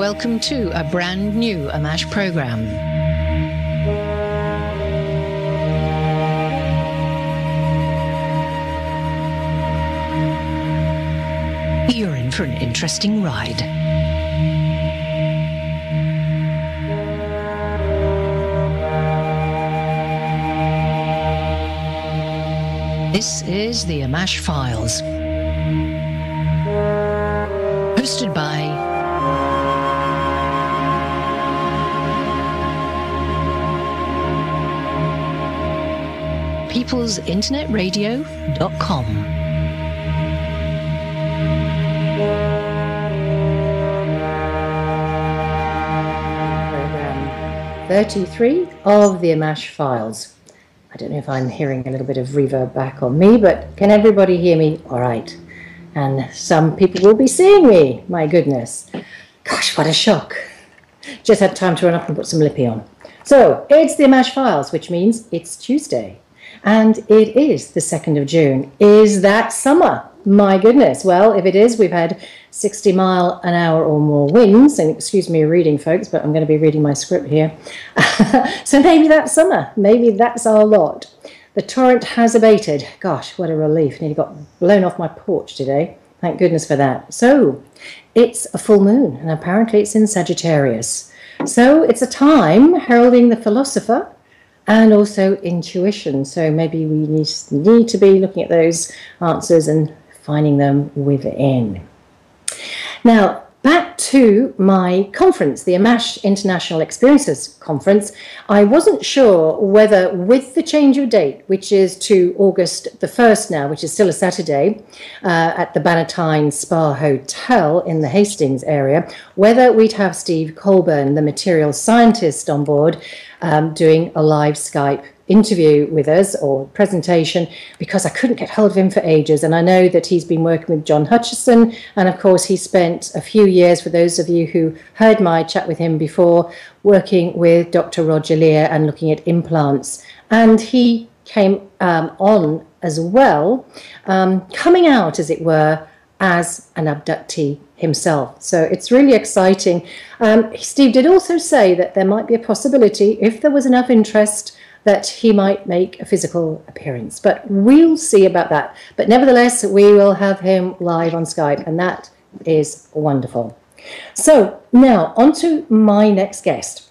welcome to a brand new AMMACH program. You're in for an interesting ride. This is the AMMACH Files. Hosted by peoplesinternetradio.com. program 33 of the AMMACH Files. I don't know if I'm hearing a little bit of reverb back on me, but can everybody hear me all right? And some people will be seeing me, my goodness. Gosh, what a shock. Just had time to run up and put some lippy on. So, it's the AMMACH Files, which means it's Tuesday. And it is the 2nd of June. Is that summer? My goodness. Well, if it is, we've had 60 mile an hour or more winds. And excuse me reading, folks, but I'm going to be reading my script here. so maybe that's summer. Maybe that's our lot. The torrent has abated. Gosh, what a relief. Nearly got blown off my porch today. Thank goodness for that. So, it's a full moon, and apparently it's in Sagittarius. So, it's a time heralding the philosopher and also intuition. So, maybe we need, need to be looking at those answers and finding them within. Now, back to my conference, the AMMACH International Experiences Conference. I wasn't sure whether, with the change of date, which is to August the 1st now, which is still a Saturday, uh, at the Bannatyne Spa Hotel in the Hastings area, whether we'd have Steve Colbern, the material scientist, on board um, doing a live Skype interview with us or presentation because I couldn't get hold of him for ages. And I know that he's been working with John Hutchison. And of course, he spent a few years, for those of you who heard my chat with him before, working with Dr. Roger Leir and looking at implants. And he came um, on as well, um, coming out, as it were, as an abductee himself. So it's really exciting. Um, Steve did also say that there might be a possibility, if there was enough interest, that he might make a physical appearance. But we'll see about that. But nevertheless, we will have him live on Skype, and that is wonderful. So now on to my next guest.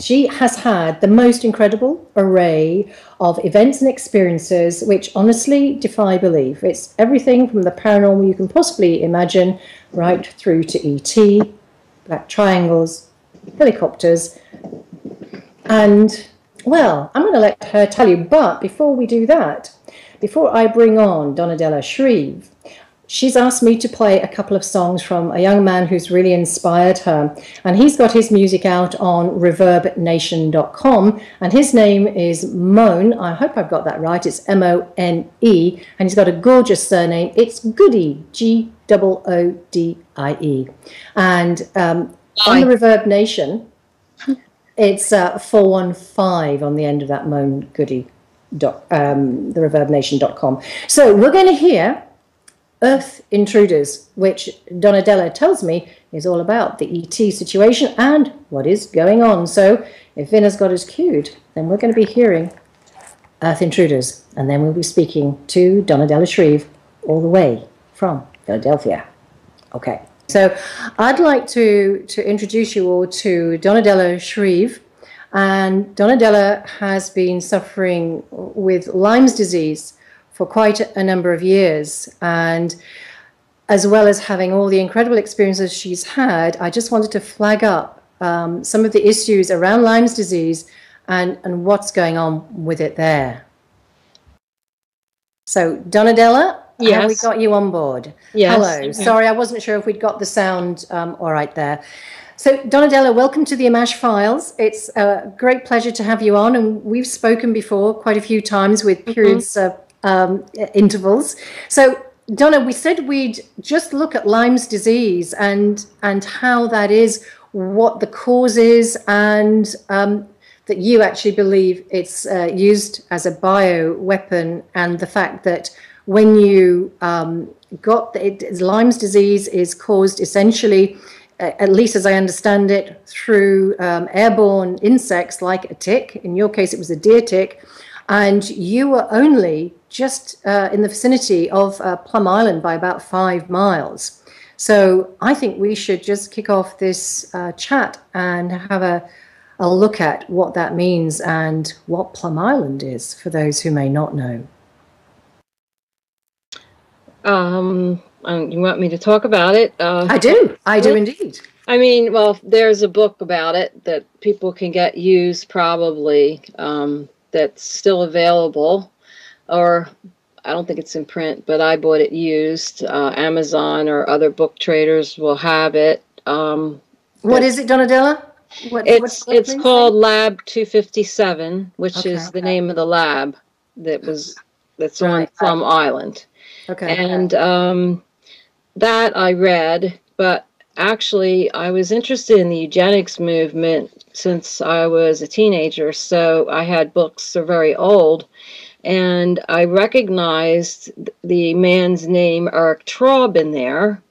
She has had the most incredible array of events and experiences, which honestly defy belief. It's everything from the paranormal you can possibly imagine, right through to ET, black triangles, helicopters, and well, I'm going to let her tell you. But before we do that, before I bring on Donadela Shreve, she's asked me to play a couple of songs from a young man who's really inspired her. And he's got his music out on reverbnation.com. And his name is Mone. I hope I've got that right. It's M O N E. And he's got a gorgeous surname. It's Goodie, G O O D I E. And um, on the Reverb Nation, it's uh, 415 on the end of that Mone Goodie, dot, um, the reverbnation.com. So we're going to hear Earth Intruders, which Donadela tells me is all about the ET situation and what is going on. So if Vin has got us cued, then we're going to be hearing Earth Intruders, and then we'll be speaking to Donadela Shreve all the way from Philadelphia. Okay. So I'd like to, to introduce you all to Donadela Shreve. And Donadela has been suffering with Lyme's disease for quite a number of years. And as well as having all the incredible experiences she's had, I just wanted to flag up um, some of the issues around Lyme's disease and, and what's going on with it there. So, Donadela, Yes. Have we got you on board? Yes. Hello. Sorry, I wasn't sure if we'd got the sound um, all right there. So, Donadela, welcome to the AMMACH Files. It's a great pleasure to have you on, and we've spoken before quite a few times with mm-hmm. periods mm-hmm. of um, intervals. So, Donna, we said we'd just look at Lyme's disease and and how that is, what the cause is, and um, that you actually believe it's uh, used as a bio weapon, and the fact that when you um, got the, it, Lyme's disease is caused essentially at least as I understand it, through um, airborne insects like a tick. In your case, it was a deer tick. And you were only just uh, in the vicinity of uh, Plum Island by about five miles. So I think we should just kick off this uh, chat and have a, a look at what that means and what Plum Island is for those who may not know. Um, um, you want me to talk about it? Uh, I do. I do indeed. I mean, well, there's a book about it that people can get used probably um, that's still available, or I don't think it's in print, but I bought it used. Uh, Amazon or other book traders will have it. Um, what is it, Donadela? What, it's it's called Lab 257, which okay. is the name of the lab that was that's right. on Plum Island. Okay. And um, that I read, but actually, I was interested in the eugenics movement since I was a teenager. So I had books that are very old. And I recognized the man's name, Eric Traub, in there,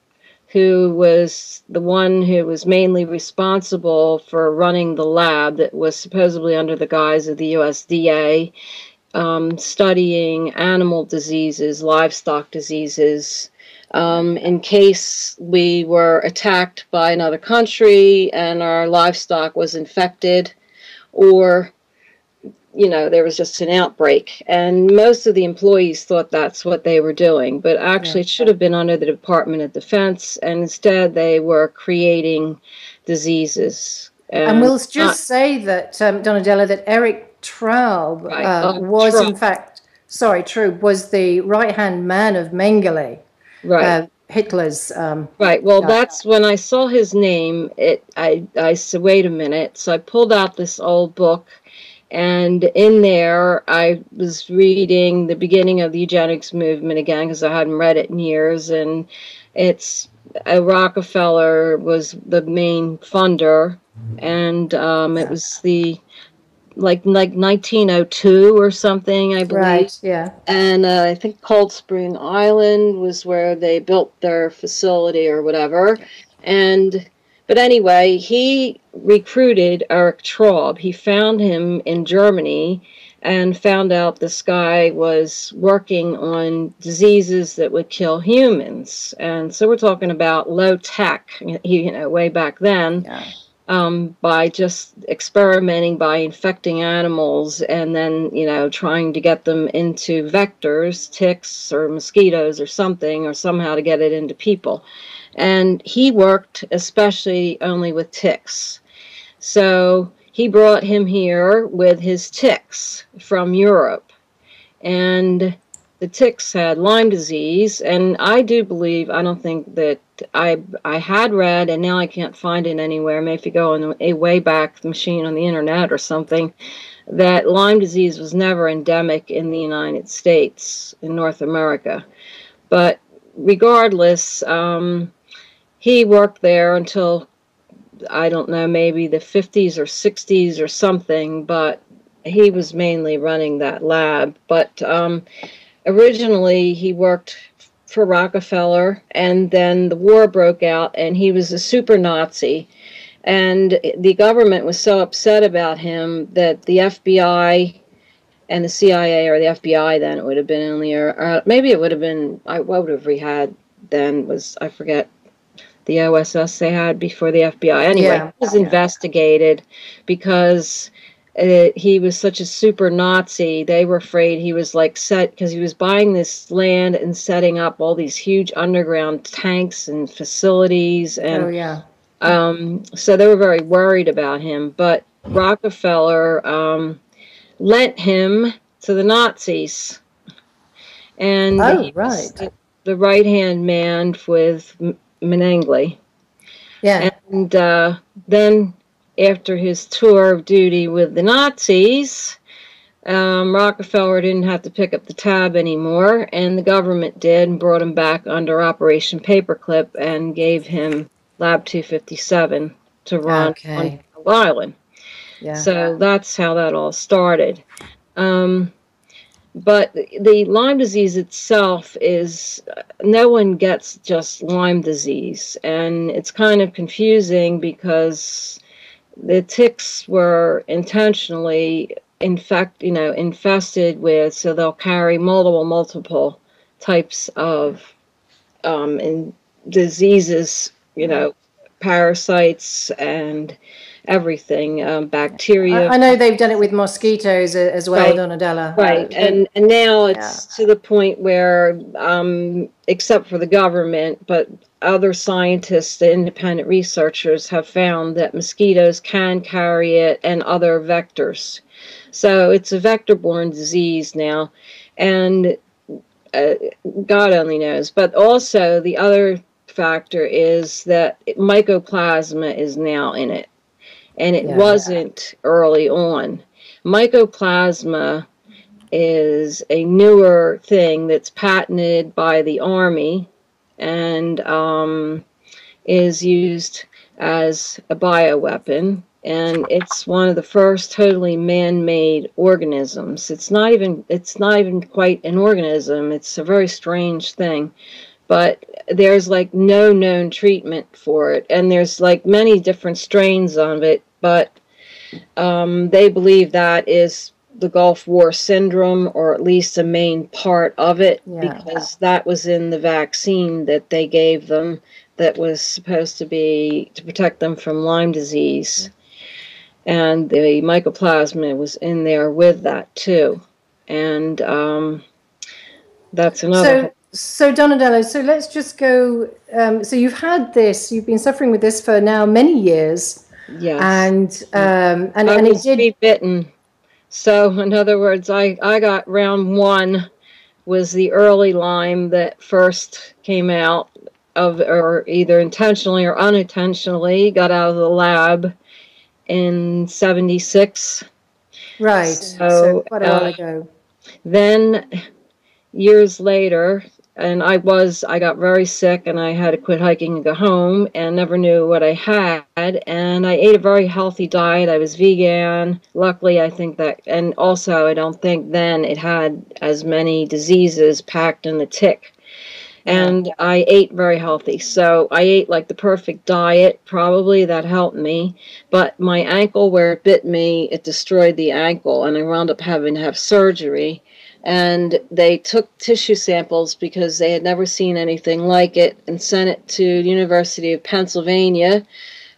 who was the one who was mainly responsible for running the lab that was supposedly under the guise of the USDA um, studying animal diseases, livestock diseases, um, in case we were attacked by another country and our livestock was infected, or you know there was just an outbreak and most of the employees thought that's what they were doing but actually yeah. it should have been under the department of defense and instead they were creating diseases and, and we'll just say that um, Donadela that eric Traub right. uh, oh, was Traub. in fact, sorry, Traub was the right hand man of Mengele. Right. Uh, Hitler's. Um, right. Well, uh, that's when I saw his name. It. I. I said, wait a minute. So I pulled out this old book, and in there I was reading the beginning of the eugenics movement again because I hadn't read it in years, and it's uh, Rockefeller was the main funder, and um, it was the like like 1902 or something, I believe. Right. Yeah. And uh, I think Cold Spring Island was where they built their facility or whatever. And but anyway, he recruited Eric Traub. He found him in Germany and found out this guy was working on diseases that would kill humans. And so we're talking about low tech, you know, way back then. Yeah um, by just experimenting by infecting animals and then, you know, trying to get them into vectors, ticks or mosquitoes or something, or somehow to get it into people. And he worked especially only with ticks. So he brought him here with his ticks from Europe. And the ticks had Lyme disease, and I do believe, I don't think that I I had read, and now I can't find it anywhere. Maybe if you go on a way back machine on the internet or something, that Lyme disease was never endemic in the United States, in North America. But regardless, um, he worked there until I don't know, maybe the 50s or 60s or something, but he was mainly running that lab. But um, originally he worked for Rockefeller, and then the war broke out, and he was a super Nazi. And the government was so upset about him that the FBI and the CIA, or the FBI then, it would have been only, or, uh, maybe it would have been, I, what would have we had then was, I forget, the OSS they had before the FBI. Anyway, yeah. was investigated because uh, he was such a super Nazi. They were afraid he was like set because he was buying this land and setting up all these huge underground tanks and facilities. And oh yeah. Um, so they were very worried about him. But Rockefeller um, lent him to the Nazis, and oh right, the right hand man with Menengele. Yeah, and uh, then after his tour of duty with the Nazis, um, Rockefeller didn't have to pick up the tab anymore, and the government did and brought him back under Operation Paperclip and gave him Lab 257 to run okay. on Long Island. Yeah. So that's how that all started. Um, but the Lyme disease itself is no one gets just Lyme disease, and it's kind of confusing because the ticks were intentionally infect, you know, infested with, so they'll carry multiple, multiple types of um, in diseases, you know, parasites and everything, um, bacteria. I, I know they've done it with mosquitoes as well, Right. Donadela. Right, Uh, and and now it's to the point where, um, except for the government, but other scientists, the independent researchers, have found that mosquitoes can carry it and other vectors. So it's a vector-borne disease now, and uh, God only knows. But also the other factor is that mycoplasma is now in it, and it Yeah. wasn't early on. Mycoplasma is a newer thing that's patented by the Army and um, is used as a bioweapon. And it's one of the first totally man-made organisms. It's not even it's not even quite an organism. It's a very strange thing. But there's like no known treatment for it. And there's like many different strains of it, but um, they believe that is the Gulf War syndrome, or at least a main part of it, Yeah. because that was in the vaccine that they gave them that was supposed to be to protect them from Lyme disease. And the mycoplasma was in there with that too. And um, that's another. So, so Donadela, so let's just go. Um, so you've had this, you've been suffering with this for now many years, yes. and um, and, I and it did. bee bitten. So, in other words, I, I got round one was the early Lyme that first came out of, or either intentionally or unintentionally, got out of the lab in 76. Right. So, So, quite a while uh, ago. Then, years later, and I was, I got very sick and I had to quit hiking and go home and never knew what I had. And I ate a very healthy diet. I was vegan. Luckily, I think that, and also, I don't think then it had as many diseases packed in the tick. And I ate very healthy. So I ate like the perfect diet. Probably that helped me. But my ankle, where it bit me, it destroyed the ankle. And I wound up having to have surgery and they took tissue samples because they had never seen anything like it and sent it to the University of Pennsylvania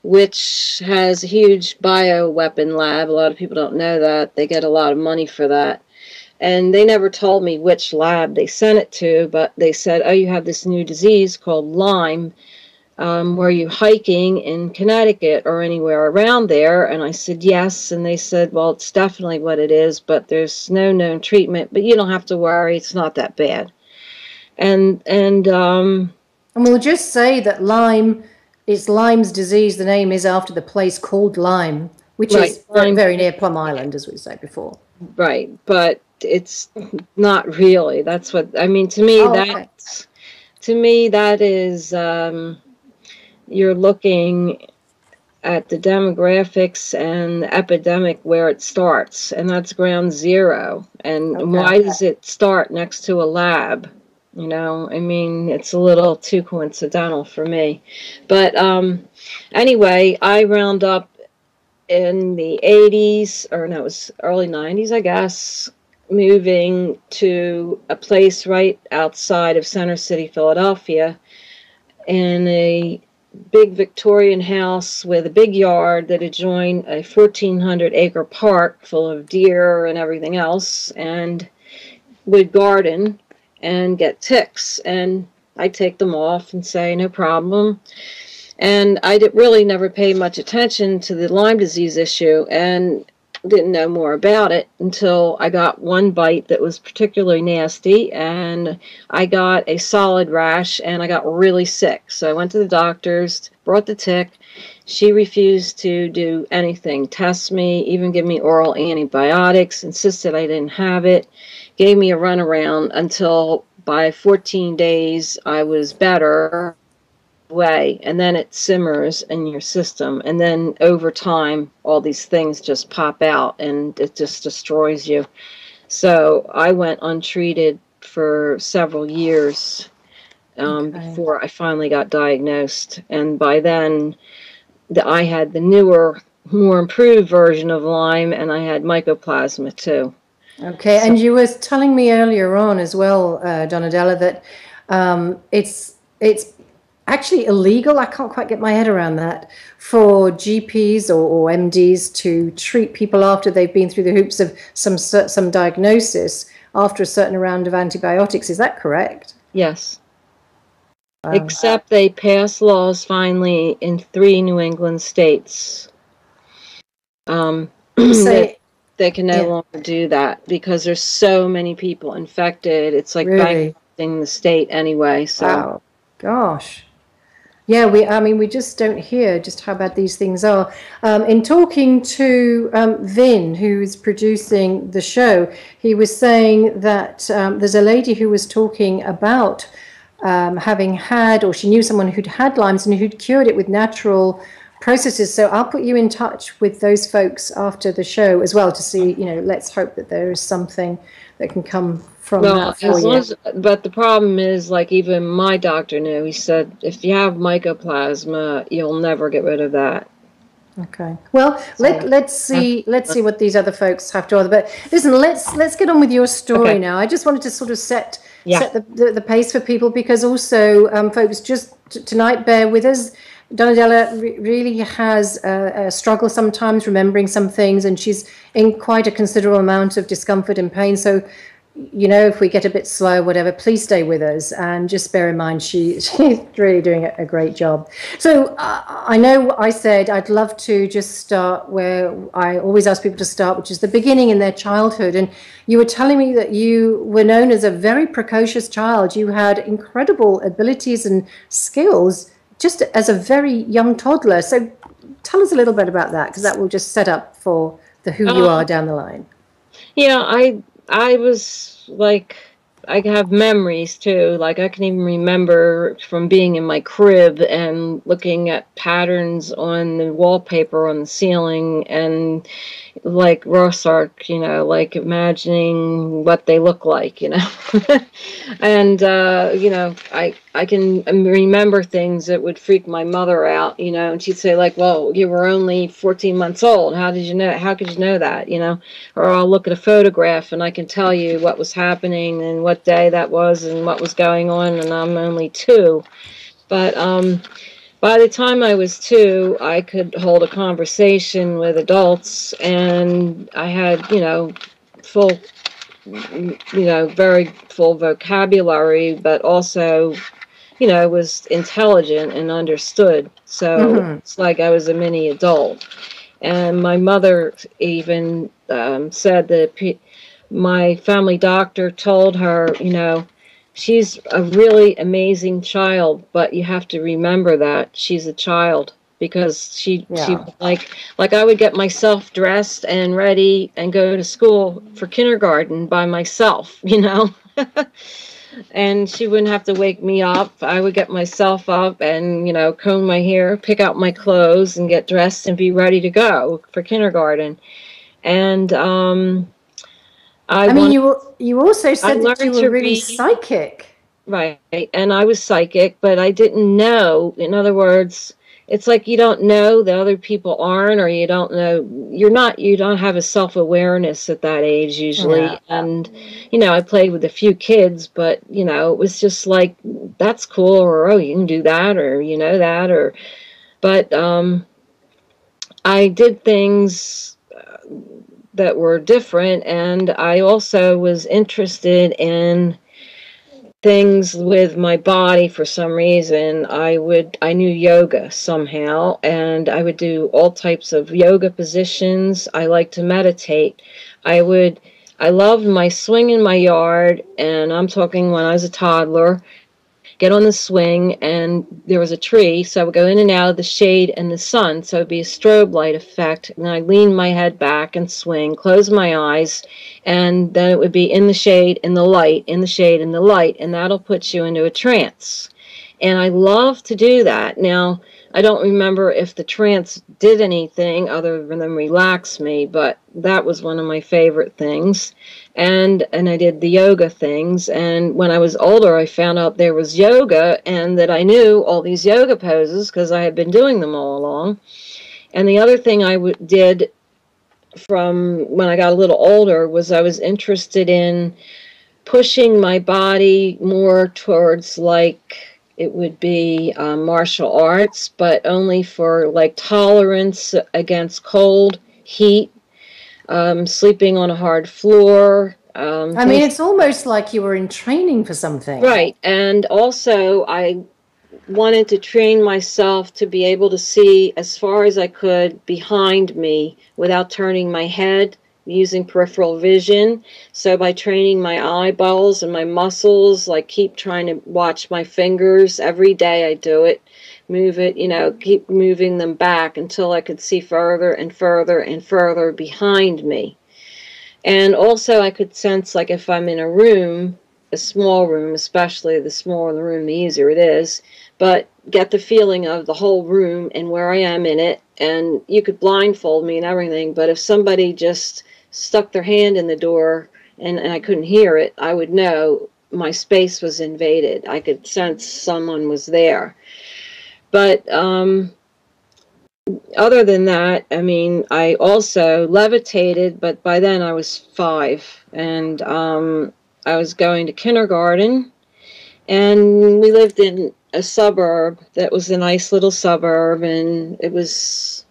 which has a huge bioweapon lab. A lot of people don't know that. They get a lot of money for that. And they never told me which lab they sent it to but they said oh you have this new disease called lyme um, were you hiking in Connecticut or anywhere around there? And I said, yes. And they said, well, it's definitely what it is, but there's no known treatment, but you don't have to worry. It's not that bad. And, and, um, And we'll just say that Lyme is Lyme's disease. The name is after the place called Lyme, which Right, is very, Lyme. very near Plum Island, as we said before. right. But it's not really. That's what, I mean, to me, Oh, okay. to me, that is, um, you're looking at the demographics and the epidemic where it starts, and that's ground zero. And Okay. why does it start next to a lab? You know, I mean, it's a little too coincidental for me. But um, anyway, I round up in the 80s, or no, it was early 90s, I guess, moving to a place right outside of Center City, Philadelphia, in a big Victorian house with a big yard that adjoined a 1,400 acre park full of deer and everything else, and would garden and get ticks. And I'd take them off and say, no problem. And I did really never pay much attention to the Lyme disease issue and didn't know more about it until I got one bite that was particularly nasty and I got a solid rash and I got really sick. So I went to the doctors, brought the tick. She refused to do anything, test me, even give me oral antibiotics, insisted I didn't have it, gave me a runaround until by 14 days I was better way and then it simmers in your system and then over time all these things just pop out and it just destroys you So I went untreated for several years um, Okay. before I finally got diagnosed. And by then, the, I had the newer, more improved version of Lyme, and I had mycoplasma too. Okay, and you were telling me earlier on as well, uh, Donadela, that um, it's it's actually illegal. I can't quite get my head around that for GPs or, or MDs to treat people after they've been through the hoops of some some diagnosis after a certain round of antibiotics. Is that correct? Yes. Wow. Except they passed laws finally in three New England states. Um, that Say, they can no yeah. longer do that because there's so many people infected. It's like really? bankrupting the state anyway. So Wow. Gosh. Yeah, we. I mean, we just don't hear just how bad these things are. Um, in talking to um, Vin, who is producing the show, he was saying that um, there's a lady who was talking about um, having had, or she knew someone who'd had Lyme's and who'd cured it with natural processes. So I'll put you in touch with those folks after the show as well to see. You know, let's hope that there is something that can come from well, as long as, but the problem is, like even my doctor knew. He said if you have mycoplasma, you'll never get rid of that. Okay. Well, let So- let's see let's see what these other folks have to offer. But listen, let's let's get on with your story Okay. now. I just wanted to sort of set Yeah. set the, the, the pace for people because also, um, folks, just tonight, bear with us. Donadela re- really has a, a struggle sometimes remembering some things, and she's in quite a considerable amount of discomfort and pain. So, you know, if we get a bit slow, whatever, please stay with us and just bear in mind she, she's really doing a, a great job. So uh, I know I said I'd love to just start where I always ask people to start, which is the beginning in their childhood. And you were telling me that you were known as a very precocious child. You had incredible abilities and skills just as a very young toddler. So tell us a little bit about that because that will just set up for the who you Uh, are down the line. Yeah, I I was like I have memories too. Like I can even remember from being in my crib and looking at patterns on the wallpaper on the ceiling and like Rorschach, you know, like imagining what they look like, you know. and uh, you know, I I can remember things that would freak my mother out, you know, and she'd say like, "Well, you were only 14 months old. How did you know? How could you know that?" You know, or I'll look at a photograph and I can tell you what was happening and what day that was and what was going on, and I'm only two. But um, by the time I was two, I could hold a conversation with adults, and I had, you know, full, you know, very full vocabulary, but also, you know, was intelligent and understood. So Mhm. it's like I was a mini adult. And my mother even um, said that my family doctor told her, you know, she's a really amazing child, but you have to remember that she's a child because she she like like I would get myself dressed and ready and go to school for kindergarten by myself, you know. and she wouldn't have to wake me up. I would get myself up and, you know, comb my hair, pick out my clothes and get dressed and be ready to go for kindergarten. And um I, I mean, wanted- you you also said that you were really read. psychic. Right. And I was psychic, but I didn't know. In other words, it's like you don't know that other people aren't, or you don't know, you're not, you don't have a self awareness at that age usually. Yeah. And, you know, I played with a few kids, but, you know, it was just like, that's cool, or, oh, you can do that, or, you know, that, or, but, um, I did things uh, that were different, and I also was interested in things with my body for some reason. I would i knew yoga somehow and i would do all types of yoga positions. I like to meditate. I would i loved my swing in my yard and i'm talking when i was a toddler get on the swing and there was a tree so i would go in and out of the shade and the sun so it'd be a strobe light effect and i lean my head back and swing close my eyes and then it would be in the shade in the light in the shade in the light and that'll put you into a trance. And i love to do that. Now I don't remember if the trance did anything other than relax me, but that was one of my favorite things. And and I did the yoga things. And when I was older, I found out there was yoga and that I knew all these yoga poses because I had been doing them all along. And the other thing I did from when I got a little older was I was interested in pushing my body more towards like it would be um, martial arts, but only for like tolerance against cold, heat, um, sleeping on a hard floor. Um, I mean, it's almost like you were in training for something. Right. And also, I wanted to train myself to be able to see as far as I could behind me without turning my head using peripheral vision. So by training my eyeballs and my muscles, like keep trying to watch my fingers every day I do it, move it, you know, keep moving them back until I could see further and further and further behind me. And also I could sense like if I'm in a room, a small room, especially the smaller the room, the easier it is, but get the feeling of the whole room and where I am in it. And you could blindfold me and everything, but if somebody just stuck their hand in the door and, and I couldn't hear it, I would know my space was invaded. I could sense someone was there. But um, other than that, I mean, I also levitated, but by then I was five and um, I was going to kindergarten. And we lived in a suburb that was a nice little suburb, and it was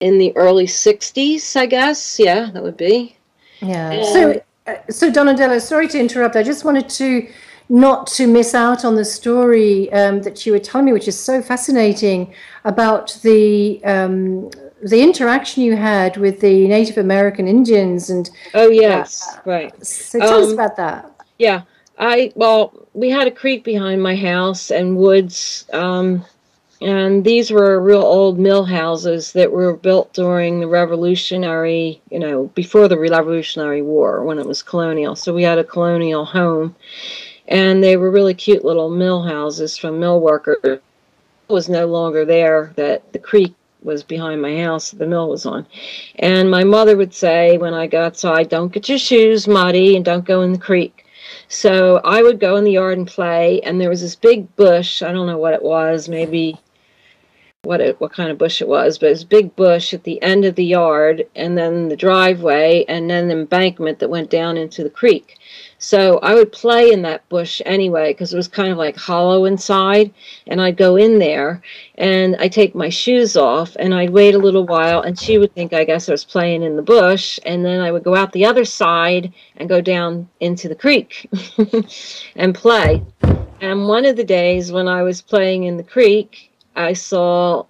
in the early 60s, I guess. Yeah, that would be. Yeah. And so, uh, so Donadela, sorry to interrupt. I just wanted to not to miss out on the story um, that you were telling me, which is so fascinating about the um, the interaction you had with the Native American Indians and. Oh yes, uh, right. So tell um, us about that. Yeah, I well, we had a creek behind my house and woods. Um, and these were real old mill houses that were built during the Revolutionary, you know, before the Revolutionary War when it was colonial. So we had a colonial home, and they were really cute little mill houses from mill workers. It was no longer there. That the creek was behind my house the mill was on. And my mother would say when I got outside, don't get your shoes muddy and don't go in the creek. So I would go in the yard and play, and there was this big bush. I don't know what it was, maybe what it, what kind of bush it was, but it was big bush at the end of the yard, and then the driveway, and then the embankment that went down into the creek. So I would play in that bush anyway because it was kind of like hollow inside, and I'd go in there and I'd take my shoes off and I'd wait a little while, and she would think I guess I was playing in the bush, and then I would go out the other side and go down into the creek and play. And one of the days when I was playing in the creek, I saw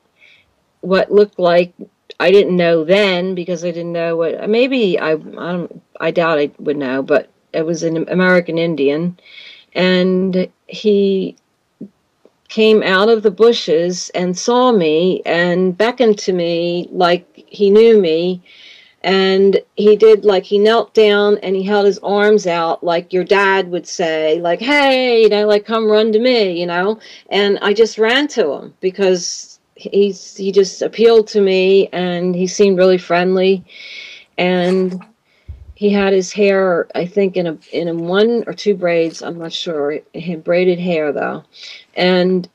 what looked like I didn't know then because I didn't know what maybe I I don't I doubt I would know, but it was an American Indian, and he came out of the bushes and saw me and beckoned to me like he knew me and he did like he knelt down and he held his arms out like your dad would say like hey you know like come run to me you know? And i just ran to him because he's he just appealed to me and he seemed really friendly. And he had his hair i think in a in a one or two braids i'm not sure. He had braided hair though. And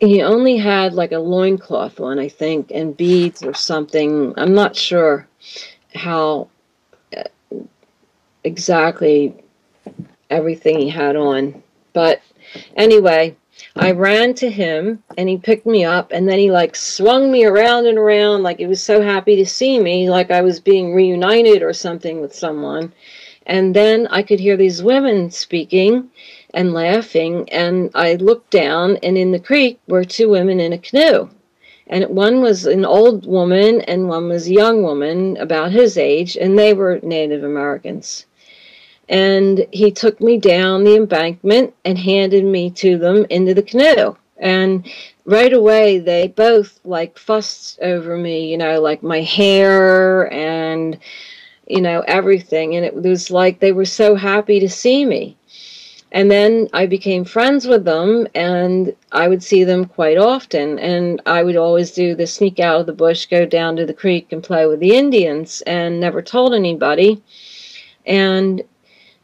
he only had like a loincloth on i think and beads or something. I'm not sure how uh, exactly everything he had on. But anyway, I ran to him and he picked me up and then he like swung me around and around like he was so happy to see me, like I was being reunited or something with someone. And then I could hear these women speaking and laughing. And I looked down and in the creek were two women in a canoe and one was an old woman and one was a young woman about his age and they were native americans. And he took me down the embankment and handed me to them into the canoe. And right away they both like fussed over me you know like my hair and you know everything. And it was like they were so happy to see me And then I became friends with them, and I would see them quite often. And I would always do the sneak out of the bush, go down to the creek, and play with the Indians, and never told anybody. And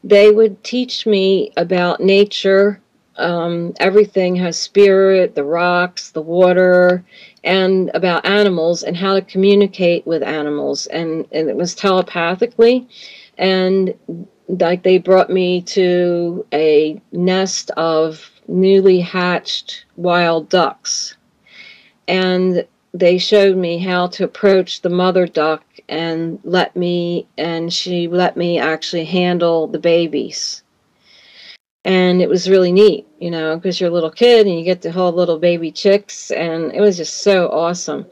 they would teach me about nature. Um, everything has spirit, the rocks, the water, and about animals and how to communicate with animals. And, and it was telepathically. And like they brought me to a nest of newly hatched wild ducks. And they showed me how to approach the mother duck and let me and she let me actually handle the babies and it was really neat you know because you're a little kid and you get to hold little baby chicks and it was just so awesome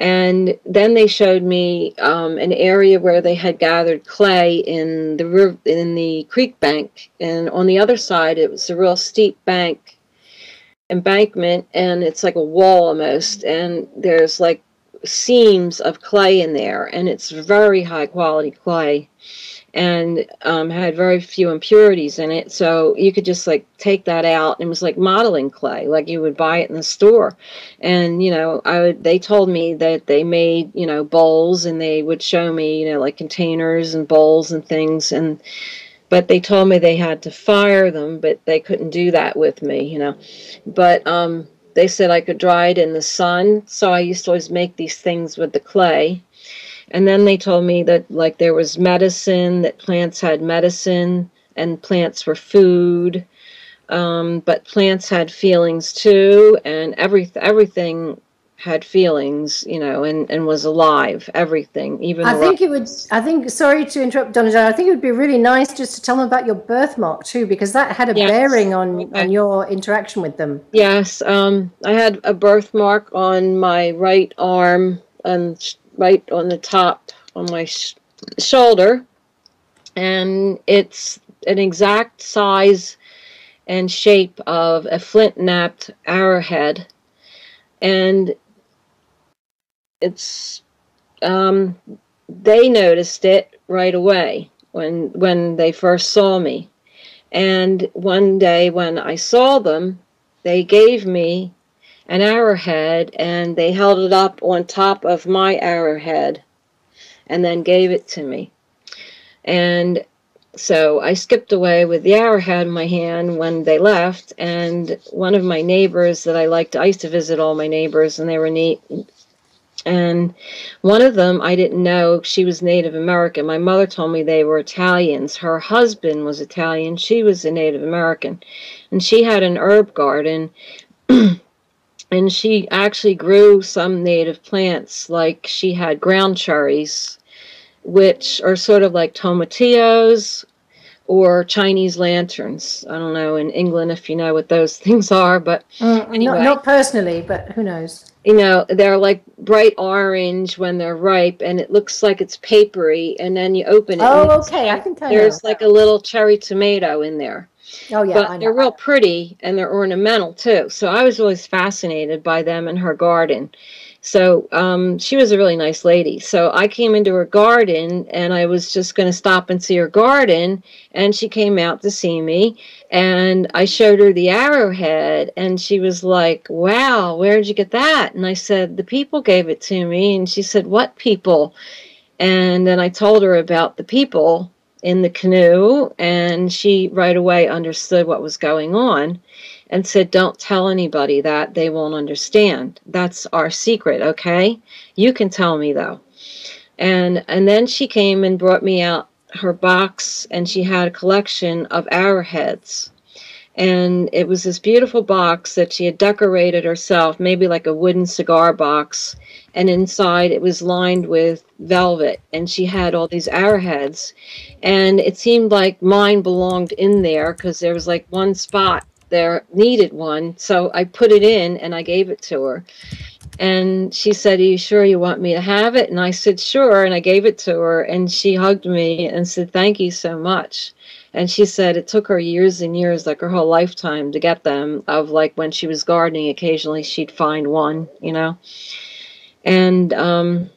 and then they showed me um, an area where they had gathered clay in the river, in the creek bank. And on the other side it was a real steep bank embankment and it's like a wall almost. And there's like seams of clay in there and it's very high quality clay and um, had very few impurities in it so you could just like take that out and it was like modeling clay like you would buy it in the store and you know i would they told me that they made you know bowls and they would show me you know like containers and bowls and things and but they told me they had to fire them, but they couldn't do that with me, you know. But um, they said I could dry it in the sun, so I used to always make these things with the clay. And then they told me that like there was medicine, that plants had medicine, and plants were food. Um, but plants had feelings too, and every everything had feelings, you know, and, and was alive, everything, even I think it would I think sorry to interrupt Donna I think it would be really nice just to tell them about your birthmark too, because that had a yes. bearing on, okay. on your interaction with them. Yes. Um I had a birthmark on my right arm and right on the top on my sh- shoulder. And it's an exact size and shape of a flint knapped arrowhead and it's um, they noticed it right away when when they first saw me. And one day when I saw them, they gave me an arrowhead and they held it up on top of my arrowhead and then gave it to me. And so I skipped away with the arrowhead in my hand when they left. And one of my neighbors that I liked, I used to visit all my neighbors and they were neat. And one of them, I didn't know she was Native American. My mother told me they were Italians. Her husband was Italian. She was a Native American. And she had an herb garden. and she actually grew some native plants, like she had ground cherries, which are sort of like tomatillos or Chinese lanterns. I don't know in England if you know what those things are, but mm, anyway. not, not personally, but who knows? you know they're like bright orange when they're ripe and it looks like it's papery and then you open it oh okay i think I there's know. like a little cherry tomato in there oh yeah but they're real pretty and they're ornamental too so i was always fascinated by them in her garden so um, she was a really nice lady. So I came into her garden and I was just going to stop and see her garden. And she came out to see me. And I showed her the arrowhead. And she was like, Wow, where'd you get that? And I said, The people gave it to me. And she said, What people? And then I told her about the people in the canoe. And she right away understood what was going on and said, Don't tell anybody that. They won't understand. That's our secret, okay? You can tell me though. And and then she came and brought me out her box and she had a collection of arrowheads. And it was this beautiful box that she had decorated herself, maybe like a wooden cigar box. And inside it was lined with velvet. And she had all these arrowheads. And it seemed like mine belonged in there because there was like one spot there needed one. So I put it in and I gave it to her. And she said, Are you sure you want me to have it? And I said, Sure. And I gave it to her. And she hugged me and said, Thank you so much. And she said it took her years and years, like her whole lifetime, to get them. Of like when she was gardening, occasionally she'd find one, you know. And, um,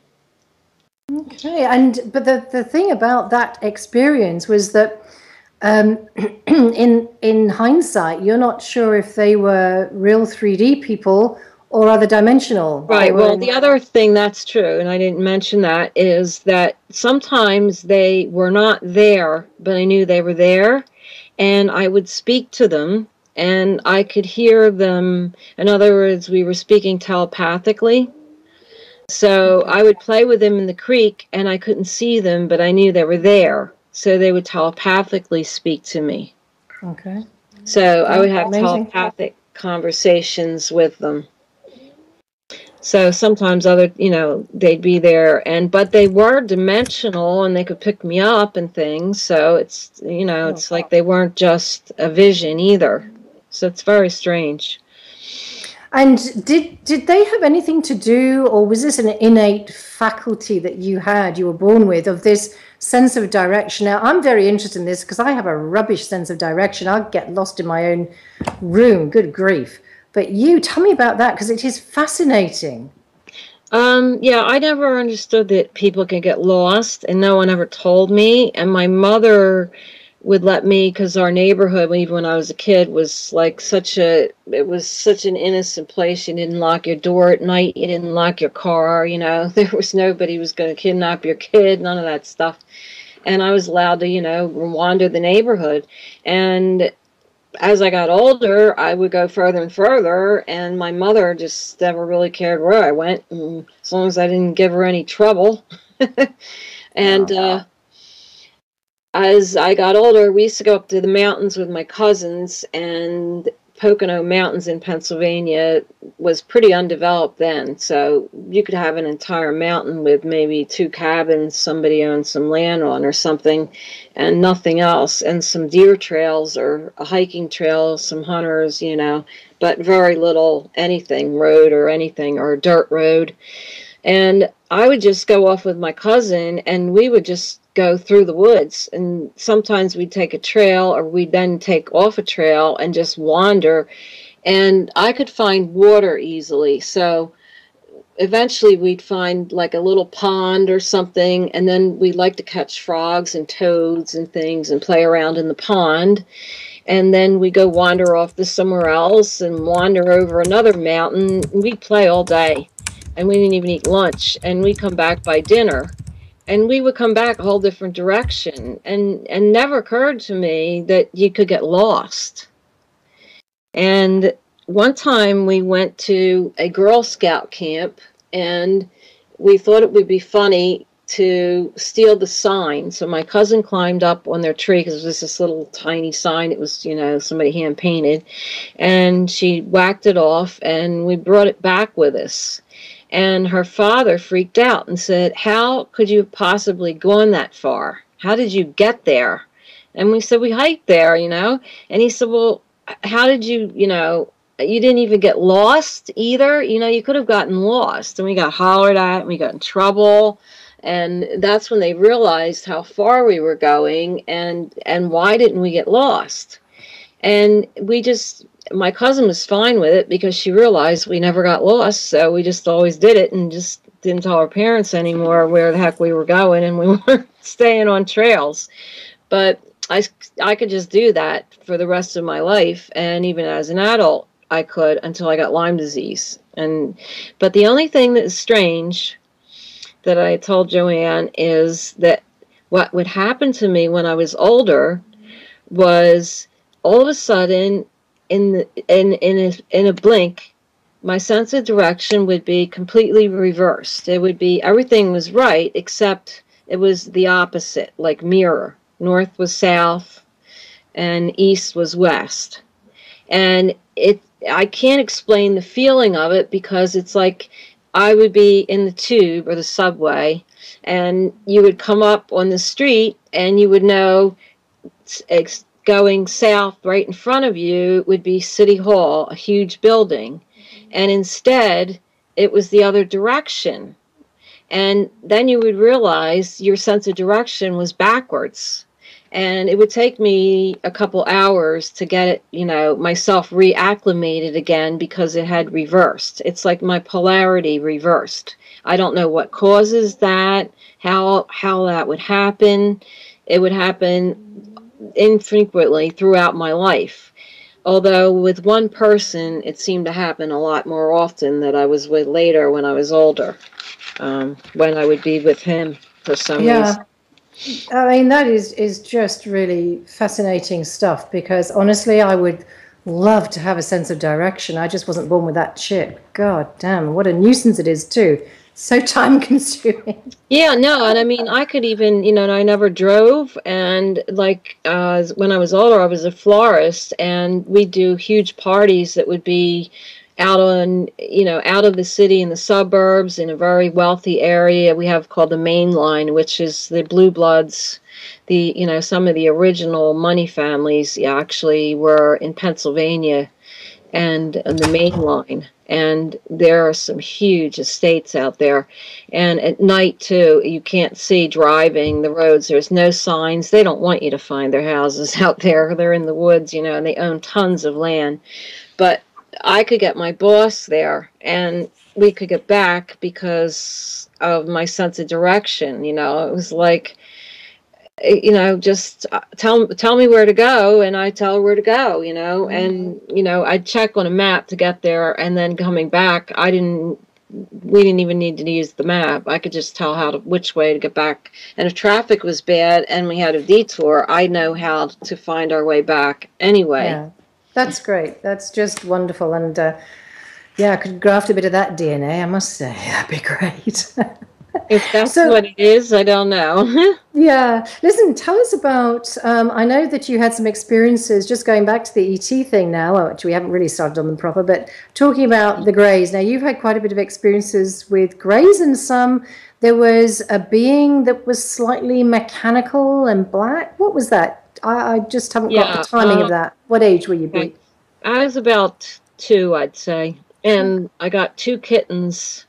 Okay, and but the, the thing about that experience was that um, in in hindsight, you're not sure if they were real 3D people or other dimensional. Right. Well, the other thing that's true, and I didn't mention that, is that sometimes they were not there, but I knew they were there, and I would speak to them, and I could hear them. In other words, we were speaking telepathically. So I would play with them in the creek, and I couldn't see them, but I knew they were there. So they would telepathically speak to me. Okay. So I would have Amazing. telepathic conversations with them. So sometimes other, you know, they'd be there and but they were dimensional and they could pick me up and things. So it's, you know, oh, it's like they weren't just a vision either. So it's very strange. And did did they have anything to do or was this an innate faculty that you had, you were born with of this sense of direction? Now, I'm very interested in this because I have a rubbish sense of direction. I'll get lost in my own room, good grief. But you, tell me about that because it is fascinating. Um, yeah, I never understood that people can get lost, and no one ever told me. And my mother would let me, because our neighborhood, even when I was a kid, was like such a, it was such an innocent place. You didn't lock your door at night. You didn't lock your car. You know, there was nobody was going to kidnap your kid. None of that stuff. And I was allowed to, you know, wander the neighborhood. And as I got older, I would go further and further, and my mother just never really cared where I went, as long as I didn't give her any trouble. and oh, uh, as I got older, we used to go up to the mountains with my cousins, and Pocono Mountains in Pennsylvania was pretty undeveloped then. So you could have an entire mountain with maybe two cabins somebody owned some land on or something, and nothing else, and some deer trails or a hiking trail, some hunters, you know, but very little anything, road or anything, or dirt road. And I would just go off with my cousin, and we would just go through the woods. And sometimes we'd take a trail or we'd then take off a trail and just wander. And i could find water easily. So eventually we'd find like a little pond or something and then we'd like to catch frogs and toads and things and play around in the pond. And then we go wander off to somewhere else and wander over another mountain. We'd play all day and we didn't even eat lunch. And we come back by dinner and we would come back a whole different direction. And and never occurred to me that you could get lost. And one time we went to a girl scout camp and we thought it would be funny to steal the sign. So my cousin climbed up on their tree because it was this little tiny sign. It was you know somebody hand painted. And she whacked it off and we brought it back with us and her father freaked out and said, How could you possibly gone that far? How did you get there? And we said, We hiked there, you know. And he said, Well, how did you, you know, you didn't even get lost either. You know, you could have gotten lost. And we got hollered at and we got in trouble. And that's when they realized how far we were going and and why didn't we get lost? And we just my cousin was fine with it because she realized we never got lost, so we just always did it and just didn't tell our parents anymore where the heck we were going, and we weren't staying on trails. But I, I could just do that for the rest of my life, and even as an adult, I could until I got Lyme disease. And but the only thing that is strange that I told Joanne is that what would happen to me when I was older was all of a sudden in the, in in a, in a blink, my sense of direction would be completely reversed. It would be everything was right except it was the opposite, like mirror. North was south, and east was west, and it. I can't explain the feeling of it because it's like I would be in the tube or the subway, and you would come up on the street, and you would know going south right in front of you would be City Hall, a huge building. Mm-hmm. And instead, it was the other direction. And then you would realize your sense of direction was backwards. And it would take me a couple hours to get it, you know, myself reacclimated again because it had reversed. It's like my polarity reversed. I don't know what causes that, how how that would happen. It would happen infrequently throughout my life. Although with one person, it seemed to happen a lot more often that I was with later when I was older, um, when I would be with him for some Yeah. reason. I mean, that is, is just really fascinating stuff because honestly, I would love to have a sense of direction. I just wasn't born with that chip. God damn, what a nuisance it is, too. So time consuming. Yeah, no, and I mean, I could even, you know, I never drove, and like uh, when I was older, I was a florist, and we do huge parties that would be out on, you know, out of the city in the suburbs in a very wealthy area. We have called the Main Line, which is the Blue Bloods, the, you know, some of the original money families actually were in Pennsylvania and, the Main Line. And there are some huge estates out there. And at night, too, you can't see driving the roads. There's no signs. They don't want you to find their houses out there. They're in the woods, you know, and they own tons of land. But I could get my boss there and we could get back because of my sense of direction. You know, it was like, you know, just uh, tell tell me where to go, and I tell her where to go. You know, and you know, I'd check on a map to get there, and then coming back, I didn't. We didn't even need to use the map. I could just tell how to which way to get back. And if traffic was bad and we had a detour, I know how to find our way back anyway. Yeah, that's great. That's just wonderful. And uh, yeah, I could graft a bit of that DNA, I must say. That'd be great. If that's So- what it is, I don't know. Yeah. Listen, tell us about. Um, I know that you had some experiences, just going back to the ET thing now, which we haven't really started on them proper, but talking about the Greys. Now, you've had quite a bit of experiences with Greys, and some. There was a being that was slightly mechanical and black. What was that? I, I just haven't got the timing um, of that. What age were you? Okay. I was about two, I'd say, and I got two kittens.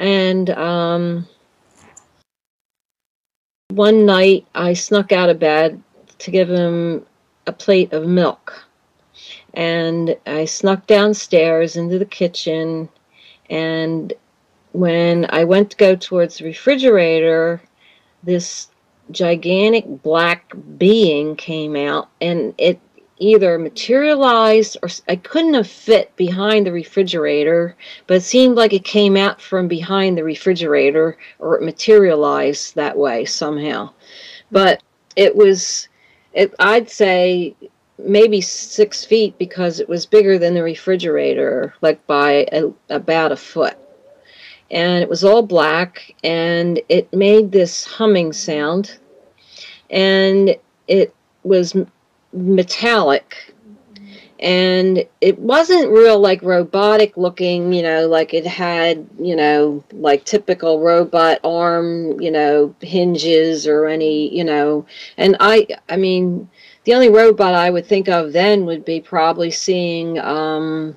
And um, one night I snuck out of bed to give him a plate of milk. And I snuck downstairs into the kitchen. And when I went to go towards the refrigerator, this gigantic black being came out and it either materialized or I couldn't have fit behind the refrigerator, but it seemed like it came out from behind the refrigerator or it materialized that way somehow. But it was, it, I'd say maybe six feet because it was bigger than the refrigerator, like by a, about a foot. And it was all black and it made this humming sound and it was metallic. And it wasn't real like robotic looking you know like it had you know like typical robot arm you know hinges or any you know. And i i mean the only robot i would think of then would be probably seeing um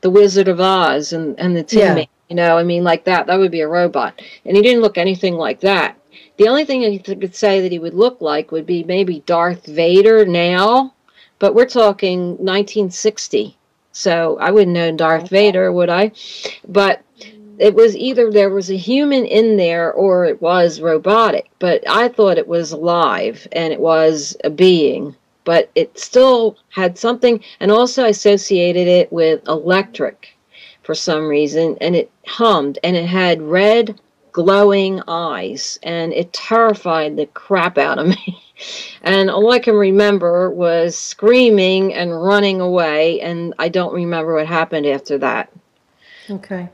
the wizard of oz and and the tin Yeah. Man, you know i mean like that that would be a robot. And he didn't look anything like that the only thing you could say that he would look like would be maybe Darth Vader now, but we're talking 1960. So I wouldn't know Darth Vader, would I? But it was either there was a human in there or it was robotic. But I thought it was alive and it was a being. But it still had something, and also associated it with electric for some reason, and it hummed and it had red glowing eyes and it terrified the crap out of me and all i can remember was screaming and running away and i don't remember what happened after that Okay.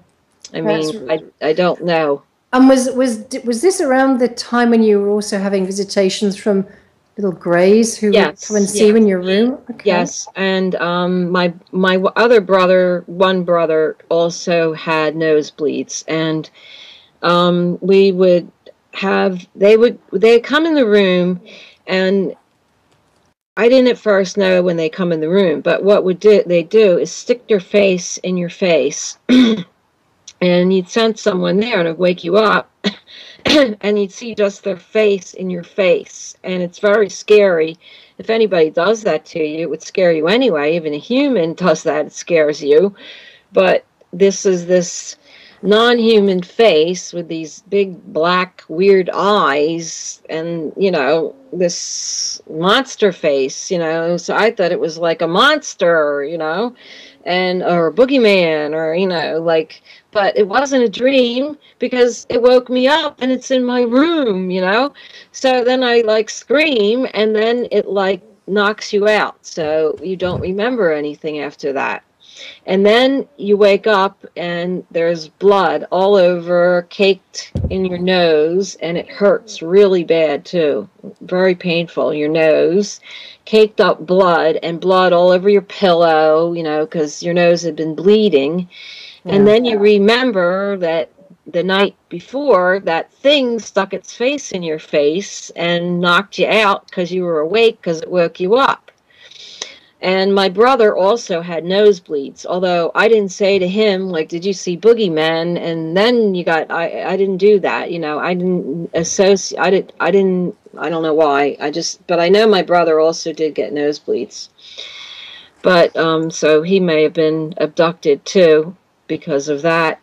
i That's mean I, I don't know And was was was this around the time when you were also having visitations from little greys who would come and see you in your room? Okay. yes and um my my other brother one brother also had nosebleeds and um we would have they would they come in the room and I didn't at first know when they come in the room, but what would do they do is stick their face in your face, and you'd sense someone there it'd wake you up, and you'd see just their face in your face, and it's very scary. If anybody does that to you, it would scare you anyway. Even a human does that, it scares you. But this is this non-human face with these big black weird eyes and you know this monster face you know. So i thought it was like a monster you know and or a boogeyman or you know like but it wasn't a dream because it woke me up and it's in my room you know. So then i like scream and then it like knocks you out. So you don't remember anything after that and then you wake up and there's blood all over, caked in your nose, and it hurts really bad too. Very painful, your nose. Caked up blood and blood all over your pillow, you know, because your nose had been bleeding. Yeah. And then you remember that the night before that thing stuck its face in your face and knocked you out because you were awake because it woke you up. And my brother also had nosebleeds, although I didn't say to him, like, did you see Boogeyman? And then you got, I, I didn't do that, you know, I didn't associate, I didn't, I didn't, I don't know why. I just, but I know my brother also did get nosebleeds. But, um, so he may have been abducted too because of that.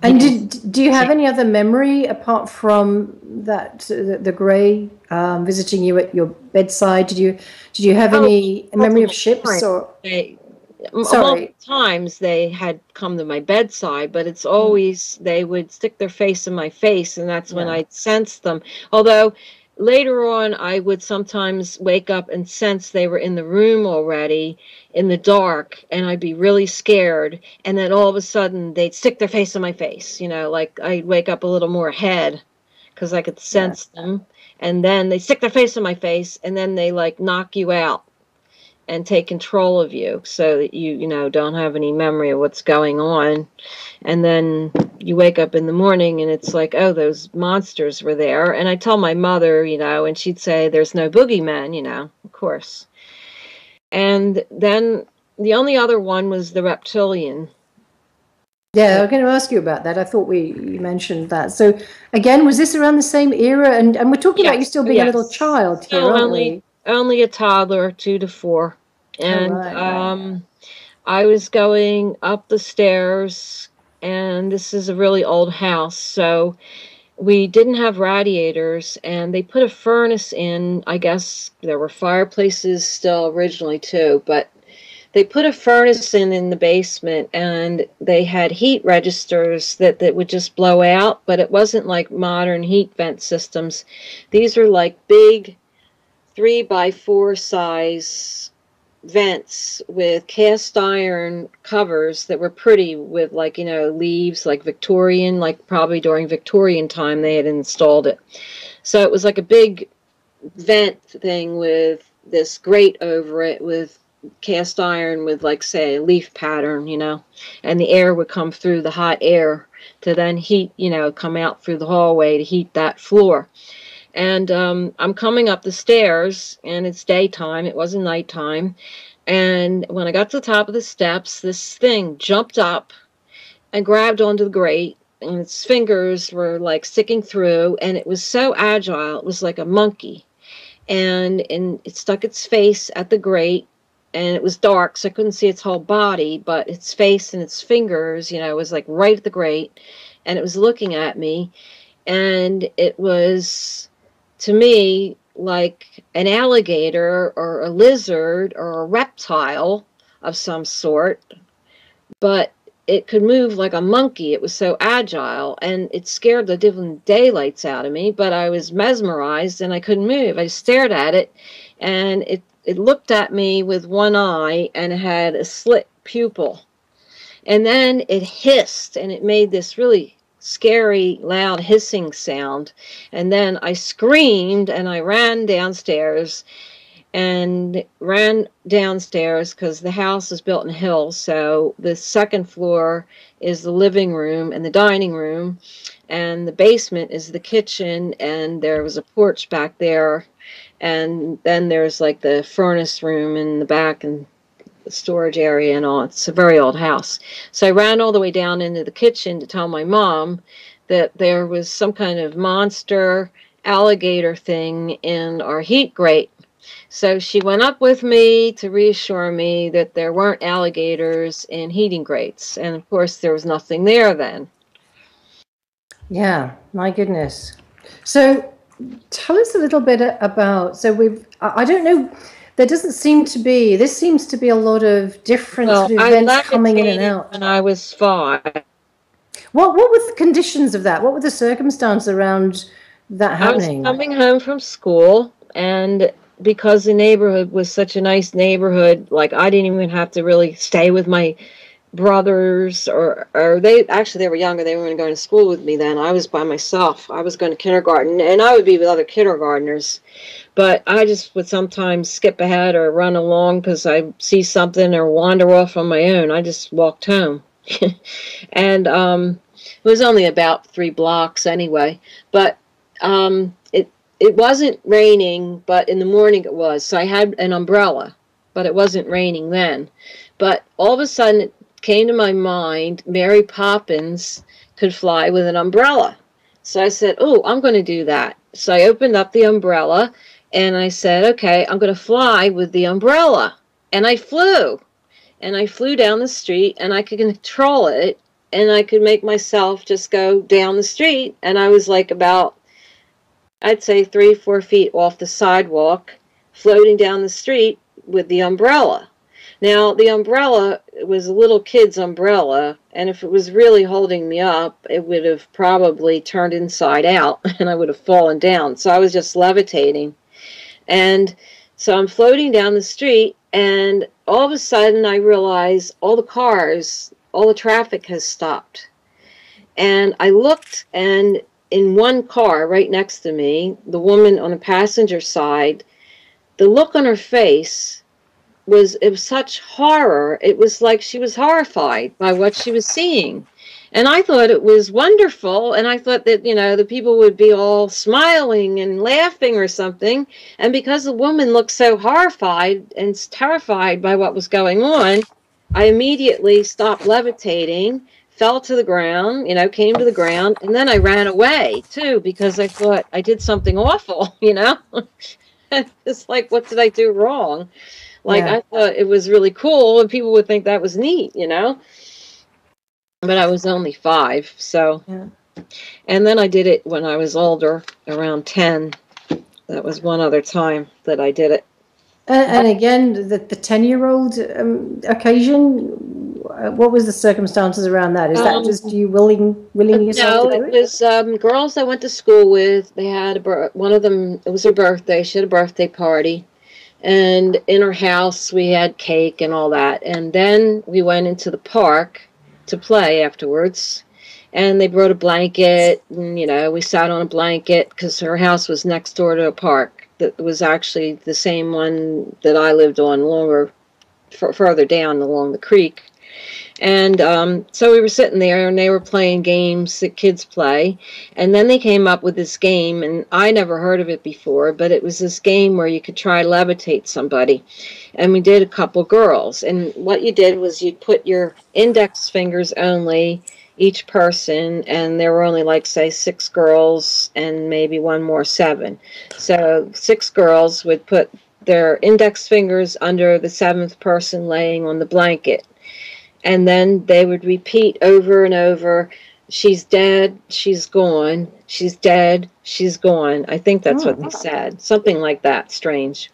And did, do you have any other memory apart from that the, the grey um, visiting you at your bedside? Did you did you have oh, any memory of ships or? They, Sorry. times they had come to my bedside, but it's always they would stick their face in my face, and that's yeah. when I sensed them. Although later on, I would sometimes wake up and sense they were in the room already in the dark, and I'd be really scared. And then all of a sudden, they'd stick their face in my face. You know, like I'd wake up a little more ahead because I could sense yeah. them. And then they stick their face in my face, and then they like knock you out and take control of you so that you you know don't have any memory of what's going on and then you wake up in the morning and it's like oh those monsters were there and i tell my mother you know and she'd say there's no boogeyman you know of course and then the only other one was the reptilian yeah, I'm going to ask you about that. I thought we you mentioned that. So, again, was this around the same era? And and we're talking yes. about you still being yes. a little child here, no, only, we? Only a toddler, two to four and right, um. I was going up the stairs, and this is a really old house, so we didn't have radiators, and they put a furnace in. I guess there were fireplaces still originally too, but they put a furnace in in the basement and they had heat registers that, that would just blow out but it wasn't like modern heat vent systems these are like big three by four size vents with cast iron covers that were pretty with like you know leaves like victorian like probably during victorian time they had installed it. So it was like a big vent thing with this grate over it with cast iron with like say a leaf pattern you know and the air would come through the hot air to then heat you know come out through the hallway to heat that floor and um, I'm coming up the stairs, and it's daytime. It wasn't nighttime. And when I got to the top of the steps, this thing jumped up and grabbed onto the grate, and its fingers were like sticking through, and it was so agile. It was like a monkey, and and it stuck its face at the grate, and it was dark, so I couldn't see its whole body, but its face and its fingers, you know, was like right at the grate, and it was looking at me, and it was to me like an alligator or a lizard or a reptile of some sort, but it could move like a monkey. It was so agile and it scared the different daylights out of me, but I was mesmerized and I couldn't move. I stared at it and it, it looked at me with one eye and had a slit pupil. And then it hissed and it made this really scary, loud hissing sound. And then I screamed and I ran downstairs and ran downstairs because the house is built in a hill. So the second floor is the living room and the dining room, and the basement is the kitchen. And there was a porch back there, and then there's like the furnace room in the back and storage area and all. It's a very old house. So I ran all the way down into the kitchen to tell my mom that there was some kind of monster alligator thing in our heat grate. So she went up with me to reassure me that there weren't alligators in heating grates. And of course, there was nothing there then. Yeah, my goodness. So tell us a little bit about. So we've. I don't know. There doesn't seem to be. This seems to be a lot of different Well, sort of events coming in and out. when I was five. What What were the conditions of that? What were the circumstances around that happening? I was coming home from school, and because the neighborhood was such a nice neighborhood, like I didn't even have to really stay with my brothers or or they actually they were younger. They weren't going to school with me then. I was by myself. I was going to kindergarten and i would be with other kindergartners. But i just would sometimes skip ahead or run along because i see something or wander off on my own. I just walked home. And um it was only about three blocks anyway. But um it it wasn't raining but in the morning it was. So i had an umbrella but it wasn't raining then. But all of a sudden came to my mind Mary Poppins could fly with an umbrella. So I said, Oh, I'm going to do that. So I opened up the umbrella and I said, Okay, I'm going to fly with the umbrella. And I flew. And I flew down the street and I could control it and I could make myself just go down the street. And I was like about, I'd say three, four feet off the sidewalk, floating down the street with the umbrella. Now, the umbrella was a little kid's umbrella, and if it was really holding me up, it would have probably turned inside out and I would have fallen down. So I was just levitating. And so I'm floating down the street, and all of a sudden I realize all the cars, all the traffic has stopped. And I looked, and in one car right next to me, the woman on the passenger side, the look on her face was was such horror. It was like she was horrified by what she was seeing. And I thought it was wonderful. And I thought that, you know, the people would be all smiling and laughing or something. And because the woman looked so horrified and terrified by what was going on, I immediately stopped levitating, fell to the ground, you know, came to the ground. And then I ran away too because I thought I did something awful, you know? it's like, what did I do wrong? Like Yeah. I thought it was really cool, and people would think that was neat, you know. But I was only five, so. Yeah. And then I did it when I was older, around ten. That was one other time that I did it. And, and again, the the ten year old um, occasion. uh, What was the circumstances around that? Is that Um, just you willing willing yourself No, to do it it? was um, girls I went to school with. They had a one of them. It was her birthday. She had a birthday party, and in her house we had cake and all that. And then we went into the park to play afterwards. And they brought a blanket, and you know we sat on a blanket because her house was next door to a park that was actually the same one that I lived on longer, further down along the creek. And um, so we were sitting there and they were playing games that kids play. And then they came up with this game, and I never heard of it before, but it was this game where you could try to levitate somebody. And we did a couple girls. And what you did was you'd put your index fingers only, each person, and there were only like, say, six girls and maybe one more seven. So six girls would put their index fingers under the seventh person laying on the blanket and then they would repeat over and over she's dead she's gone she's dead she's gone. I think that's what they oh. said something like that strange.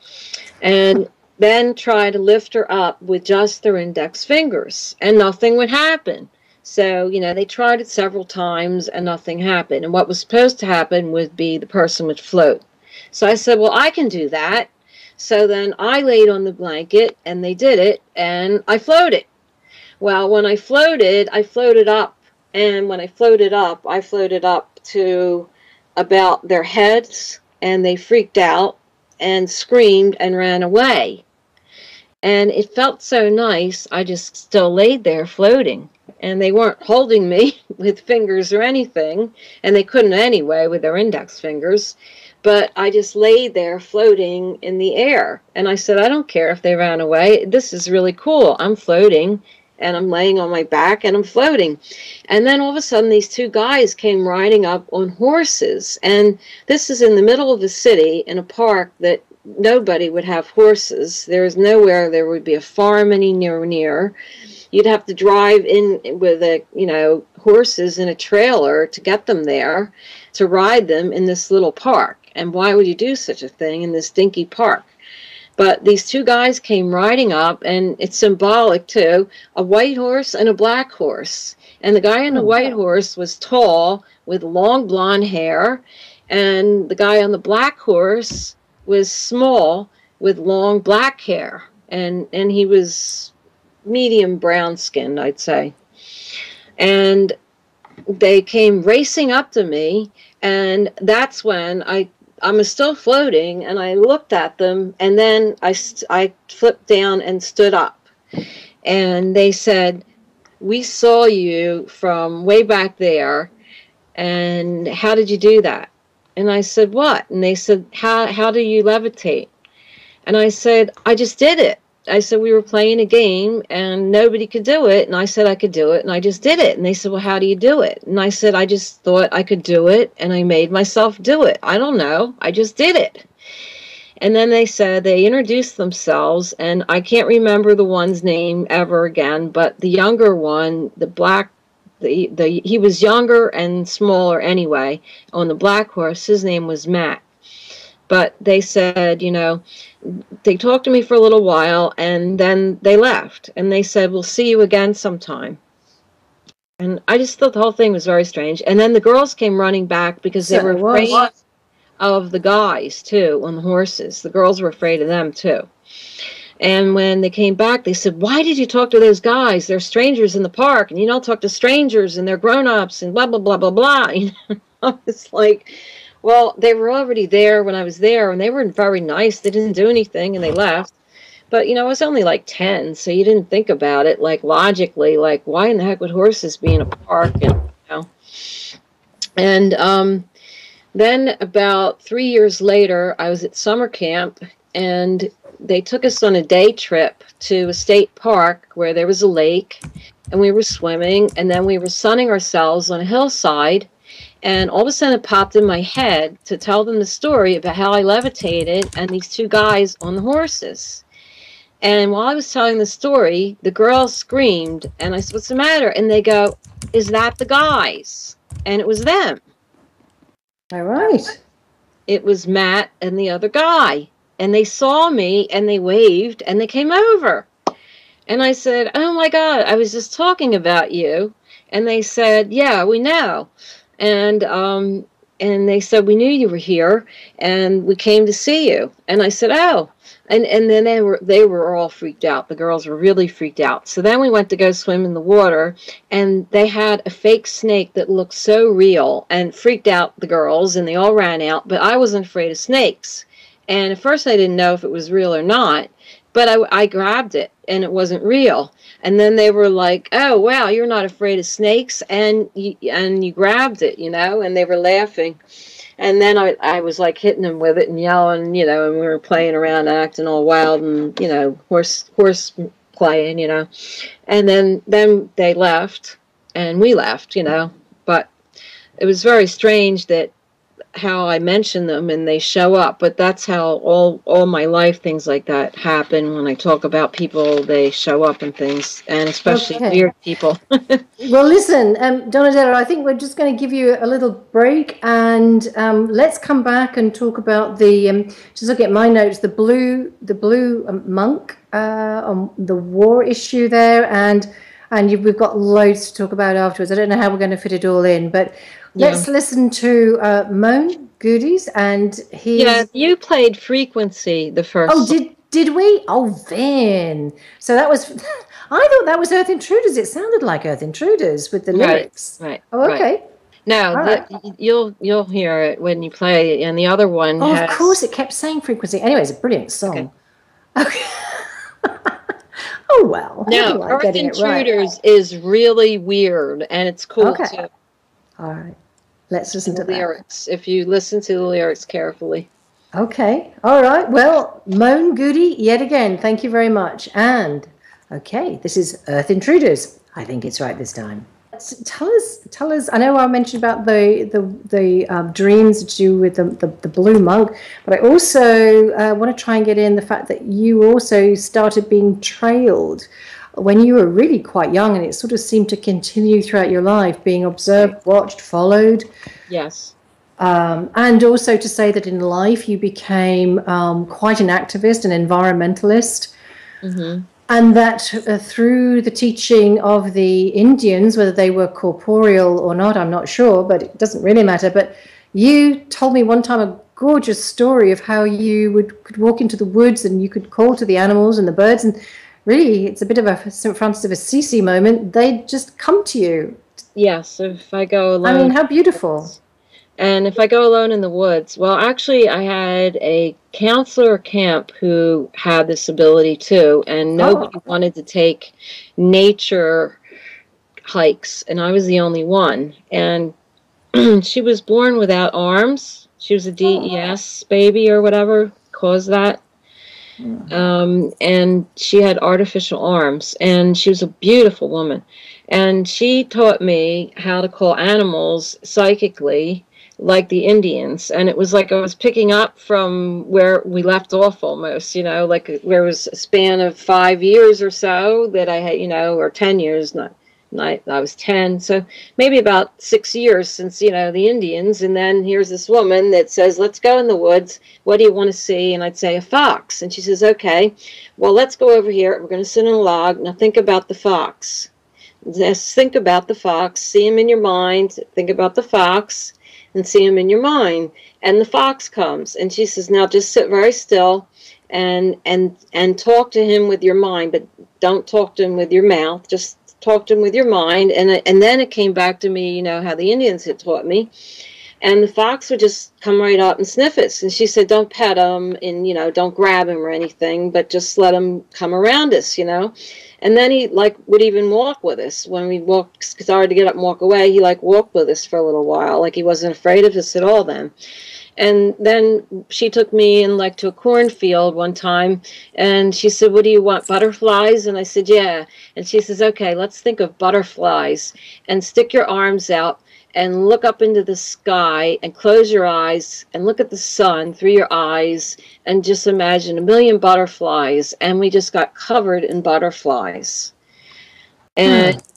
And then try to lift her up with just their index fingers and nothing would happen. So you know they tried it several times and nothing happened. And what was supposed to happen would be the person would float. So i said well i can do that. So then i laid on the blanket and they did it and i floated well, when I floated, I floated up, and when I floated up, I floated up to about their heads, and they freaked out and screamed and ran away. And it felt so nice, I just still laid there floating. And they weren't holding me with fingers or anything, and they couldn't anyway with their index fingers. But I just laid there floating in the air. And I said, I don't care if they ran away. This is really cool. I'm floating and I'm laying on my back and I'm floating. And then all of a sudden, these two guys came riding up on horses. And this is in the middle of the city in a park that nobody would have horses. There is nowhere there would be a farm any near near. You'd have to drive in with a, you know, horses in a trailer to get them there to ride them in this little park. And why would you do such a thing in this dinky park? But these two guys came riding up, and it's symbolic too a white horse and a black horse. And the guy on the oh, white horse was tall with long blonde hair, and the guy on the black horse was small with long black hair. And, and he was medium brown skinned, I'd say. And they came racing up to me, and that's when I I was still floating, and I looked at them, and then I, I flipped down and stood up. And they said, We saw you from way back there, and how did you do that? And I said, What? And they said, How, how do you levitate? And I said, I just did it. I said we were playing a game and nobody could do it. And I said I could do it. And I just did it. And they said well how do you do it? And I said I just thought I could do it. And I made myself do it. I don't know. I just did it. And then they said they introduced themselves and I can't remember the one's name ever again but the younger one the black the, the he was younger and smaller anyway on the black horse. His name was Matt. But they said you know they talked to me for a little while and then they left and they said we'll see you again sometime. And i just thought the whole thing was very strange. And then the girls came running back because they were was. afraid of the guys too on the horses. The girls were afraid of them too. And when they came back they said why did you talk to those guys? They're strangers in the park and you don't talk to strangers and they're grown-ups and blah blah blah blah blah. You know i was like well, they were already there when I was there, and they were very nice. They didn't do anything, and they left. But you know, I was only like ten, so you didn't think about it like logically, like why in the heck would horses be in a park? And you know, and um, then about three years later, I was at summer camp, and they took us on a day trip to a state park where there was a lake, and we were swimming, and then we were sunning ourselves on a hillside and all of a sudden, it popped in my head to tell them the story about how I levitated and these two guys on the horses. And while I was telling the story, the girls screamed, and I said, What's the matter? And they go, Is that the guys? And it was them. All right. It was Matt and the other guy. And they saw me and they waved and they came over. And I said, Oh my God, I was just talking about you. And they said, Yeah, we know and um, and they said we knew you were here and we came to see you. And i said oh. And and then they were they were all freaked out. The girls were really freaked out. So then we went to go swim in the water and they had a fake snake that looked so real and freaked out the girls and they all ran out. But i wasn't afraid of snakes. And at first i didn't know if it was real or not but i, I grabbed it and it wasn't real and then they were like, "Oh, wow, you're not afraid of snakes," and you, and you grabbed it, you know, and they were laughing. And then I, I was like hitting them with it and yelling, you know, and we were playing around, acting all wild and you know, horse horse playing, you know. And then then they left, and we left, you know. But it was very strange that how I mention them and they show up, but that's how all all my life things like that happen. When I talk about people, they show up and things, and especially Okay. weird people. Well, listen, um, Donadela, I think we're just going to give you a little break and um, let's come back and talk about the. Um, just look at my notes. The blue, the blue um, monk uh, on the war issue there, and and you, we've got loads to talk about afterwards. I don't know how we're going to fit it all in, but let's listen to uh, Mone Goodie's and he. yeah, you played Frequency the first. Oh, did did we? Oh, then. So that was. I thought that was Earth Intruders. It sounded like Earth Intruders with the lyrics. right. right Oh, right. okay. No, All the, you'll you'll hear it when you play, and the other one. Oh, has, of course, it kept saying frequency. Anyway, it's a brilliant song. Okay. oh well. I No, Earth it right. Intruders is really weird, and it's cool Okay. too. All right. Let's listen to The that. lyrics, if you listen to the lyrics carefully. Okay. All right. Well, Mone Goodie, yet again, thank you very much. And okay, this is Earth Intruders. I think it's right this time. Tell us, tell us. I know I mentioned about the the the um, dreams to do with the, the the blue monk, but I also uh, want to try and get in the fact that you also started being trailed when you were really quite young, and it sort of seemed to continue throughout your life, being observed, watched, followed. Yes. Um, and also to say that in life you became um, quite an activist, an environmentalist. Mm-hmm. And that uh, through the teaching of the Indians, whether they were corporeal or not, I'm not sure, but it doesn't really matter. But you told me one time a gorgeous story of how you would could walk into the woods and you could call to the animals and the birds, and really, it's a bit of a St. Francis of Assisi moment. They just come to you. Yes, if I go alone. I mean, how beautiful. And if I go alone in the woods, well, actually, I had a counselor camp who had this ability too, and oh. nobody Oh. wanted to take nature hikes, and I was the only one. And she was born without arms. She was a oh. DES baby or whatever caused that. Um, and she had artificial arms, and she was a beautiful woman. And she taught me how to call animals psychically like the Indians. And it was like I was picking up from where we left off almost, you know, like there was a span of five years or so that I had, you know, or 10 years, not, not I was 10. So maybe about six years since, you know, the Indians. And then here's this woman that says, let's go in the woods. What do you want to see? And I'd say, a fox. And she says, okay, well, let's go over here. We're going to sit on a log. Now think about the fox. Just think about the fox. See him in your mind. Think about the fox and see him in your mind. And the fox comes and she says, now just sit very still and and and talk to him with your mind, but don't talk to him with your mouth. Just talk to him with your mind. And and then it came back to me, you know, how the Indians had taught me. And the fox would just come right up and sniff us. And she said, don't pet him and, you know, don't grab him or anything, but just let him come around us, you know. And then he like would even walk with us when we walked, started to get up and walk away. He like walked with us for a little while, like he wasn't afraid of us at all then. And then she took me in like to a cornfield one time and she said, What do you want? Butterflies? And I said, Yeah. And she says, Okay, let's think of butterflies and stick your arms out and look up into the sky and close your eyes and look at the sun through your eyes and just imagine a million butterflies. And we just got covered in butterflies. And hmm.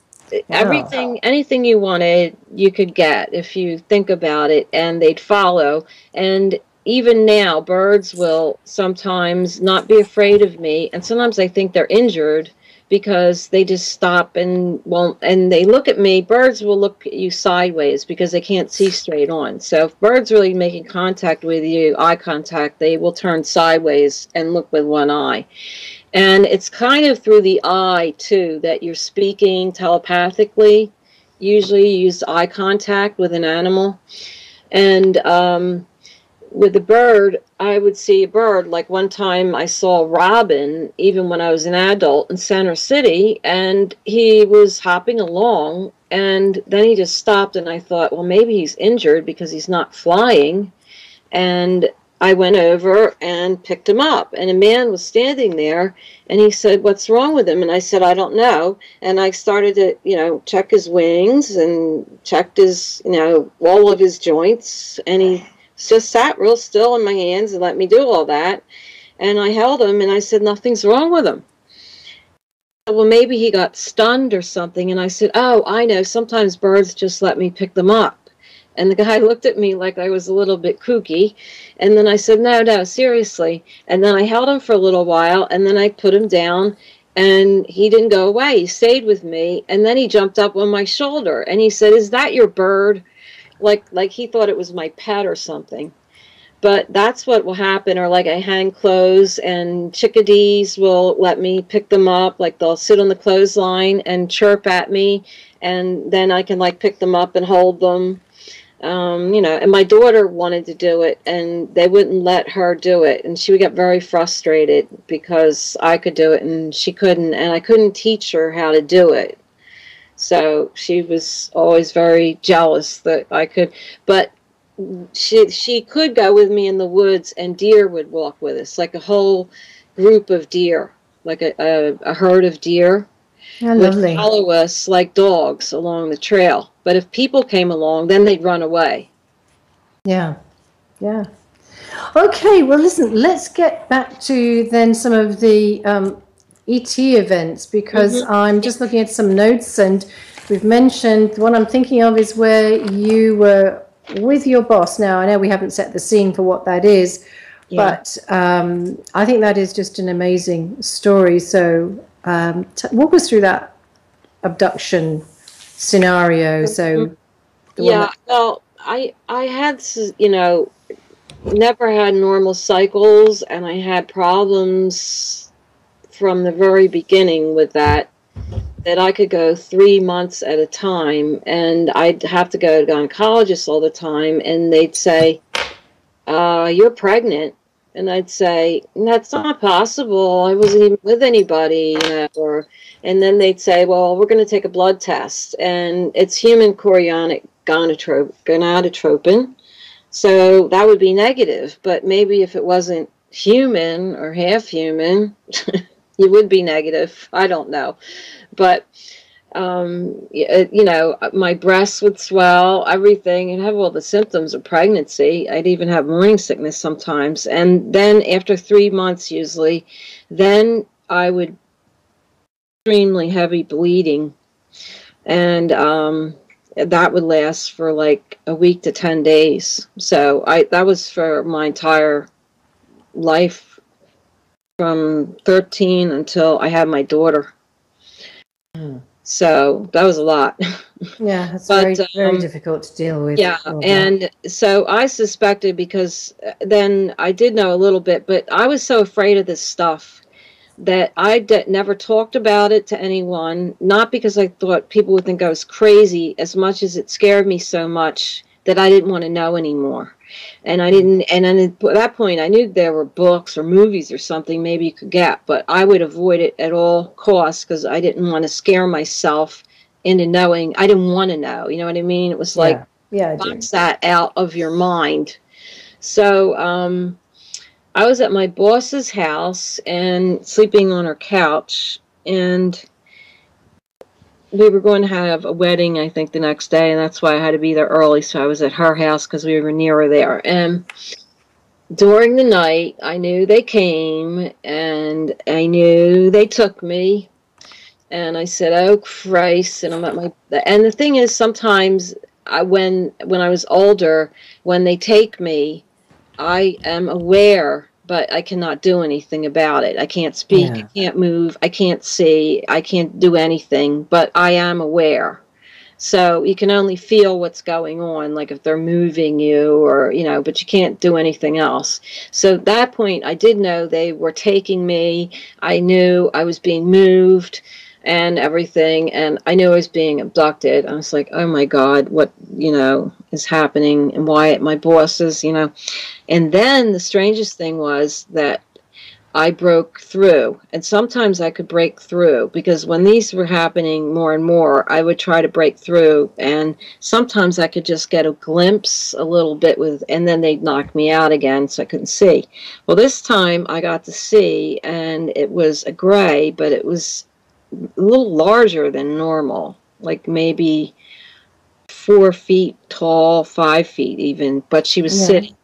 Everything, anything you wanted, you could get if you think about it, and they'd follow. And even now, birds will sometimes not be afraid of me, and sometimes I think they're injured because they just stop and won't and they look at me. Birds will look at you sideways because they can't see straight on. So if birds really making contact with you eye contact they will turn sideways and look with one eye and it's kind of through the eye too that you're speaking telepathically usually you use eye contact with an animal and um, with the bird, I would see a bird. Like one time I saw a robin, even when I was an adult in Center City, and he was hopping along, and then he just stopped, and I thought, well, maybe he's injured because he's not flying. And I went over and picked him up, and a man was standing there, and he said, What's wrong with him? And I said, I don't know. And I started to, you know, check his wings and checked his, you know, all of his joints, and he just sat real still in my hands and let me do all that. And I held him and I said, Nothing's wrong with him. Well, maybe he got stunned or something. And I said, Oh, I know. Sometimes birds just let me pick them up. And the guy looked at me like I was a little bit kooky. And then I said, No, no, seriously. And then I held him for a little while and then I put him down and he didn't go away. He stayed with me. And then he jumped up on my shoulder and he said, Is that your bird? Like like he thought it was my pet or something. But that's what will happen, or like I hang clothes and chickadees will let me pick them up. Like they'll sit on the clothesline and chirp at me, and then I can like pick them up and hold them um, you know, and my daughter wanted to do it, and they wouldn't let her do it, and she would get very frustrated because I could do it and she couldn't, and I couldn't teach her how to do it. So she was always very jealous that I could, but she she could go with me in the woods, and deer would walk with us, like a whole group of deer, like a, a, a herd of deer How would lovely. follow us like dogs along the trail. But if people came along, then they'd run away. Yeah, yeah. Okay, well, listen, let's get back to then some of the um, ET events because mm-hmm. I'm just looking at some notes and we've mentioned the one I'm thinking of is where you were with your boss. Now, I know we haven't set the scene for what that is, yeah. but um, I think that is just an amazing story. So, um, t- walk us through that abduction scenario. So, mm-hmm. yeah, that- well, I I had you know never had normal cycles, and I had problems from the very beginning with that that I could go three months at a time and I'd have to go to gynecologists all the time and they'd say, uh, you're pregnant. And I'd say, that's not possible. I wasn't even with anybody, you know, or, and then they'd say, well, we're going to take a blood test and it's human chorionic gonadotropin. So that would be negative, but maybe if it wasn't human or half human, you would be negative. I don't know, but um, uh, you know, my breasts would swell, everything, and have all the symptoms of pregnancy. I'd even have morning sickness sometimes, and then after three months, usually, then I would extremely heavy bleeding, and um, that would last for like a week to ten days. So I that was for my entire life from 13 until I had my daughter. Mm. So that was a lot. Yeah, it's but, very, um, very difficult to deal with. Yeah, and so I suspected because uh, then I did know a little bit, but I was so afraid of this stuff that I d- never talked about it to anyone, not because I thought people would think I was crazy, as much as it scared me so much that I didn't want to know anymore and I didn't. And then at that point, I knew there were books or movies or something maybe you could get, but I would avoid it at all costs because I didn't want to scare myself into knowing. I didn't want to know. You know what I mean? It was like yeah, yeah box that out of your mind. So um, I was at my boss's house and sleeping on her couch, and we were going to have a wedding, I think, the next day, and that's why I had to be there early. So I was at her house because we were nearer there. And during the night, I knew they came, and I knew they took me. And I said, "Oh Christ!" And I'm at my. And the thing is, sometimes I, when when I was older, when they take me, I am aware but I cannot do anything about it. I can't speak, yeah. I can't move, I can't see, I can't do anything, but I am aware. So you can only feel what's going on, like if they're moving you or, you know, but you can't do anything else. So at that point, I did know they were taking me. I knew I was being moved and everything. And I knew I was being abducted. I was like, oh my God, what, you know, is happening and why my bosses, you know. And then the strangest thing was that I broke through. And sometimes I could break through because when these were happening more and more, I would try to break through. And sometimes I could just get a glimpse a little bit with, and then they'd knock me out again so I couldn't see. Well, this time I got to see, and it was a gray, but it was a little larger than normal, like maybe four feet tall, five feet even, but she was yeah. sitting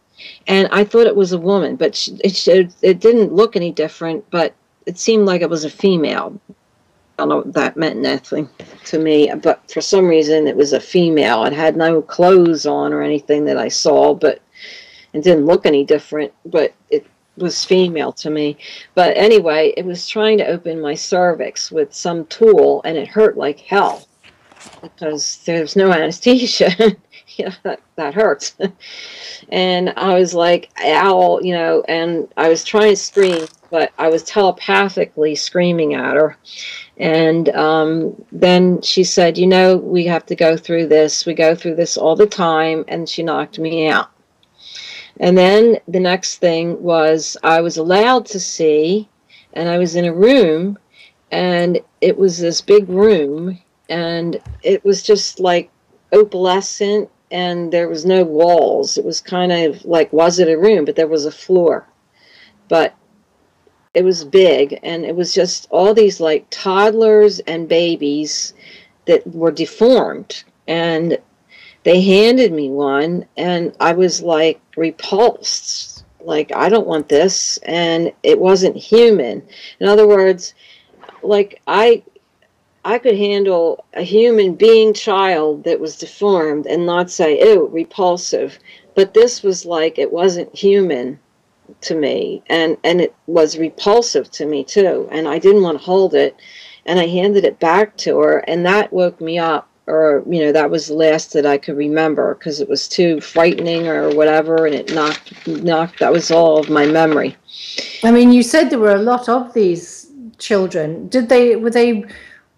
and I thought it was a woman, but she, it, it, it didn't look any different. But it seemed like it was a female. I don't know what that meant nothing to me, but for some reason it was a female. It had no clothes on or anything that I saw, but it didn't look any different. But it was female to me. But anyway, it was trying to open my cervix with some tool, and it hurt like hell because there's no anesthesia. know, that, that hurts. and I was like, ow, you know, and I was trying to scream, but I was telepathically screaming at her. And um, then she said, you know, we have to go through this. We go through this all the time. And she knocked me out. And then the next thing was I was allowed to see, and I was in a room, and it was this big room, and it was just like opalescent and there was no walls. It was kind of like, was it a room? But there was a floor. But it was big, and it was just all these like toddlers and babies that were deformed. And they handed me one, and I was like repulsed. Like, I don't want this. And it wasn't human. In other words, like I I could handle a human being child that was deformed and not say, "Ew, repulsive." But this was like it wasn't human to me, and and it was repulsive to me too. And I didn't want to hold it, and I handed it back to her, and that woke me up. Or you know that was the last that I could remember because it was too frightening or whatever, and it knocked knocked. That was all of my memory. I mean, you said there were a lot of these children. Did they were they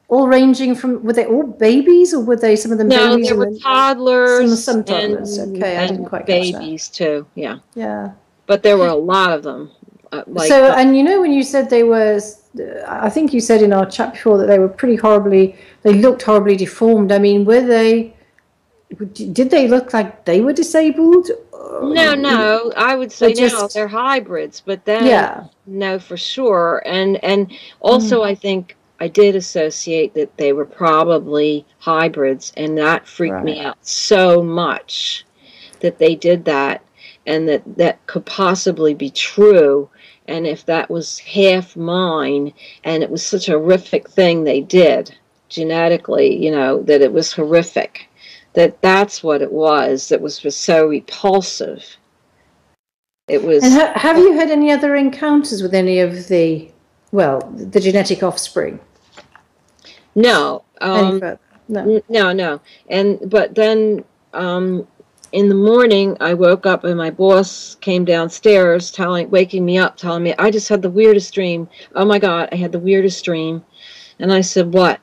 all ranging from were they all babies or were they some of them No, babies there were toddlers, some- some toddlers. and, Okay, I didn't quite babies too. Yeah, yeah. but there were a lot of them. Uh, like so and you know when you said they were I think you said in our chat before that they were pretty horribly they looked horribly deformed. I mean, were they did they look like they were disabled? no, no, I would say They're no. They're hybrids, but then Yeah. no, for sure. And and also, Mm. I think I did associate that they were probably hybrids, and that freaked me out so much that they did that, and that that could possibly be true. And if that was half mine, and it was such a horrific thing they did genetically, you know, that it was horrific. That that's what it was. That was was so repulsive. It was. And ha- have you had any other encounters with any of the well, the genetic offspring? no. Um. No. No. And but then um in the morning I woke up and my boss came downstairs telling waking me up telling me I just had the weirdest dream. Oh my god, I had the weirdest dream. And I said, "What?"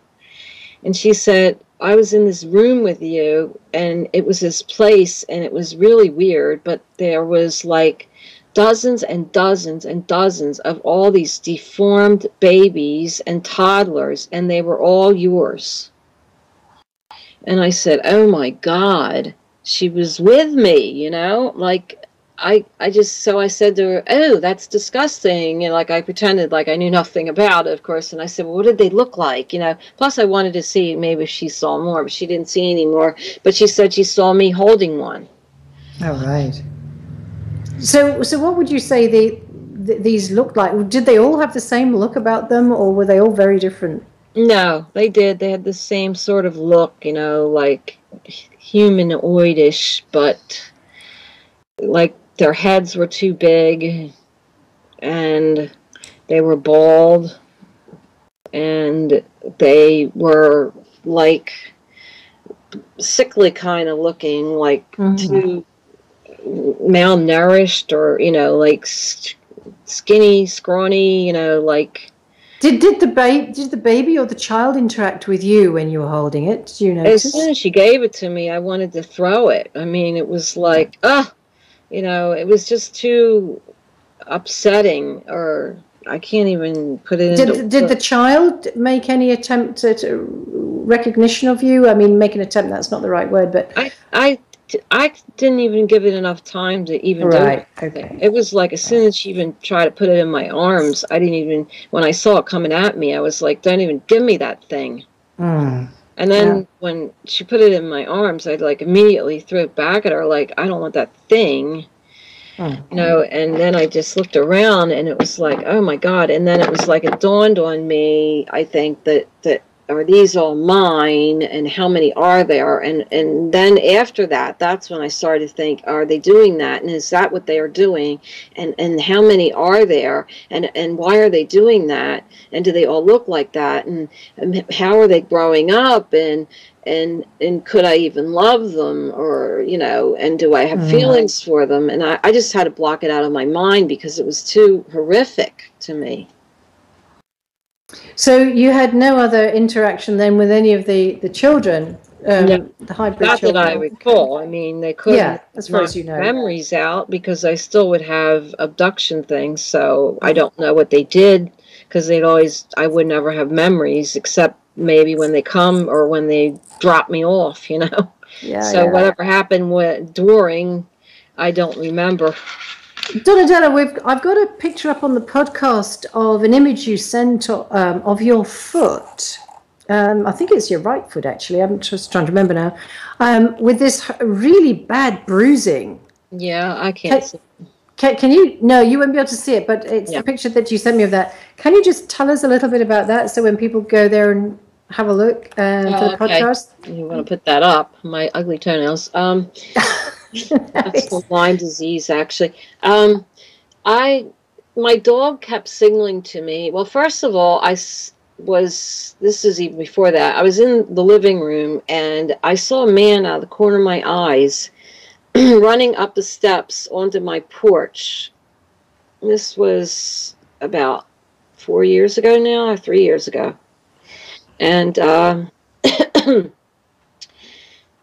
And she said, "I was in this room with you and it was this place and it was really weird, but there was like dozens and dozens and dozens of all these deformed babies and toddlers and they were all yours." And I said, "Oh my God, she was with me," you know, like I I just so I said to her, "Oh, that's disgusting," and like I pretended like I knew nothing about it, of course. And I said, "Well, what did they look like?" You know. Plus, I wanted to see maybe she saw more, but she didn't see any more. But she said she saw me holding one. All right. So, so what would you say the, th these looked like? Did they all have the same look about them, or were they all very different? No, they did. They had the same sort of look, you know, like humanoidish, but like their heads were too big and they were bald and they were like sickly kind of looking, like Mhm. too malnourished or, you know, like skinny, scrawny, you know, like Did did the baby did the baby or the child interact with you when you were holding it? Did you As soon as she gave it to me, I wanted to throw it. I mean, it was like, ah, you know, it was just too upsetting, or I can't even put it into. Did did the child make any attempt at uh, recognition of you? I mean, make an attempt. That's not the right word, but I, I, I didn't even give it enough time to even do right. anything. Okay. It was like as soon as she even tried to put it in my arms, I didn't even. When I saw it coming at me, I was like, "Don't even give me that thing." Mm. And then Yeah. when she put it in my arms, I'd like immediately threw it back at her, like, I don't want that thing. Mm. You know, and then I just looked around and it was like, oh my God. And then it was like it dawned on me, I think, that that are these all mine and how many are there? And and then after that, that's when I started to think, are they doing that? And is that what they are doing? And and how many are there? And and why are they doing that? And do they all look like that? And, and how are they growing up? And and and could I even love them or you know and do I have Mhm. feelings for them and I, I just had to block it out of my mind because it was too horrific to me So you had no other interaction then with any of the the children, um, No. the hybrid not that. I recall I mean they couldn't Yeah, as far as you know. memories out because I still would have abduction things so I don't know what they did because they'd always I would never have memories except maybe when they come or when they drop me off you know Yeah, so yeah. whatever happened with, during I don't remember Donadela, we've I've got a picture up on the podcast of an image you sent um, of your foot. Um, I think it's your right foot actually. I'm just trying to remember now. Um, with this really bad bruising. yeah I can't Ca- see. Can, can you? No, you won't be able to see it, but it's Yeah. the picture that you sent me of that. Can you just tell us a little bit about that? So when people go there and have a look um, for Oh, the okay. podcast. You want to put that up? My ugly toenails. That's the Lyme disease, actually. Um, I, my dog kept signaling to me. Well, first of all, I was. This is even before that. I was in the living room and I saw a man out of the corner of my eyes running up the steps onto my porch. This was about four years ago now, or three years ago, and. Um,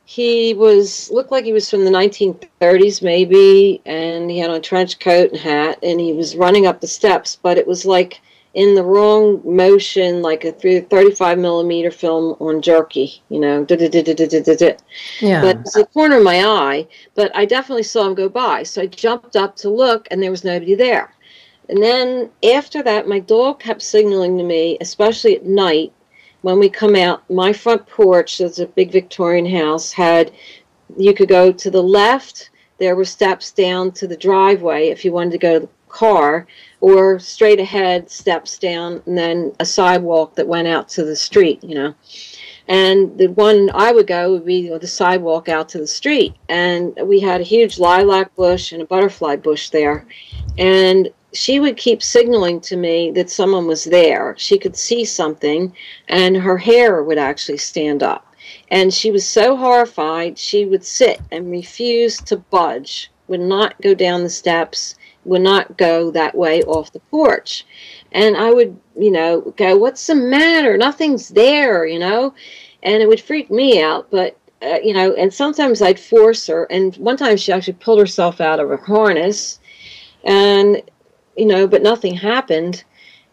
he was looked like he was from the 1930s maybe and he had on a trench coat and hat and he was running up the steps but it was like in the wrong motion like a 35 millimeter film on jerky you know. Yeah. but it's the corner of my eye but i definitely saw him go by so i jumped up to look and there was nobody there and then after that my dog kept signaling to me especially at night when we come out, my front porch, that's a big Victorian house, had you could go to the left. There were steps down to the driveway if you wanted to go to the car, or straight ahead steps down, and then a sidewalk that went out to the street. You know, and the one I would go would be the sidewalk out to the street, and we had a huge lilac bush and a butterfly bush there, and she would keep signaling to me that someone was there. She could see something, and her hair would actually stand up. And she was so horrified, she would sit and refuse to budge, would not go down the steps, would not go that way off the porch. And I would, you know, go, What's the matter? Nothing's there, you know? And it would freak me out. But, uh, you know, and sometimes I'd force her. And one time she actually pulled herself out of her harness. And you know, but nothing happened.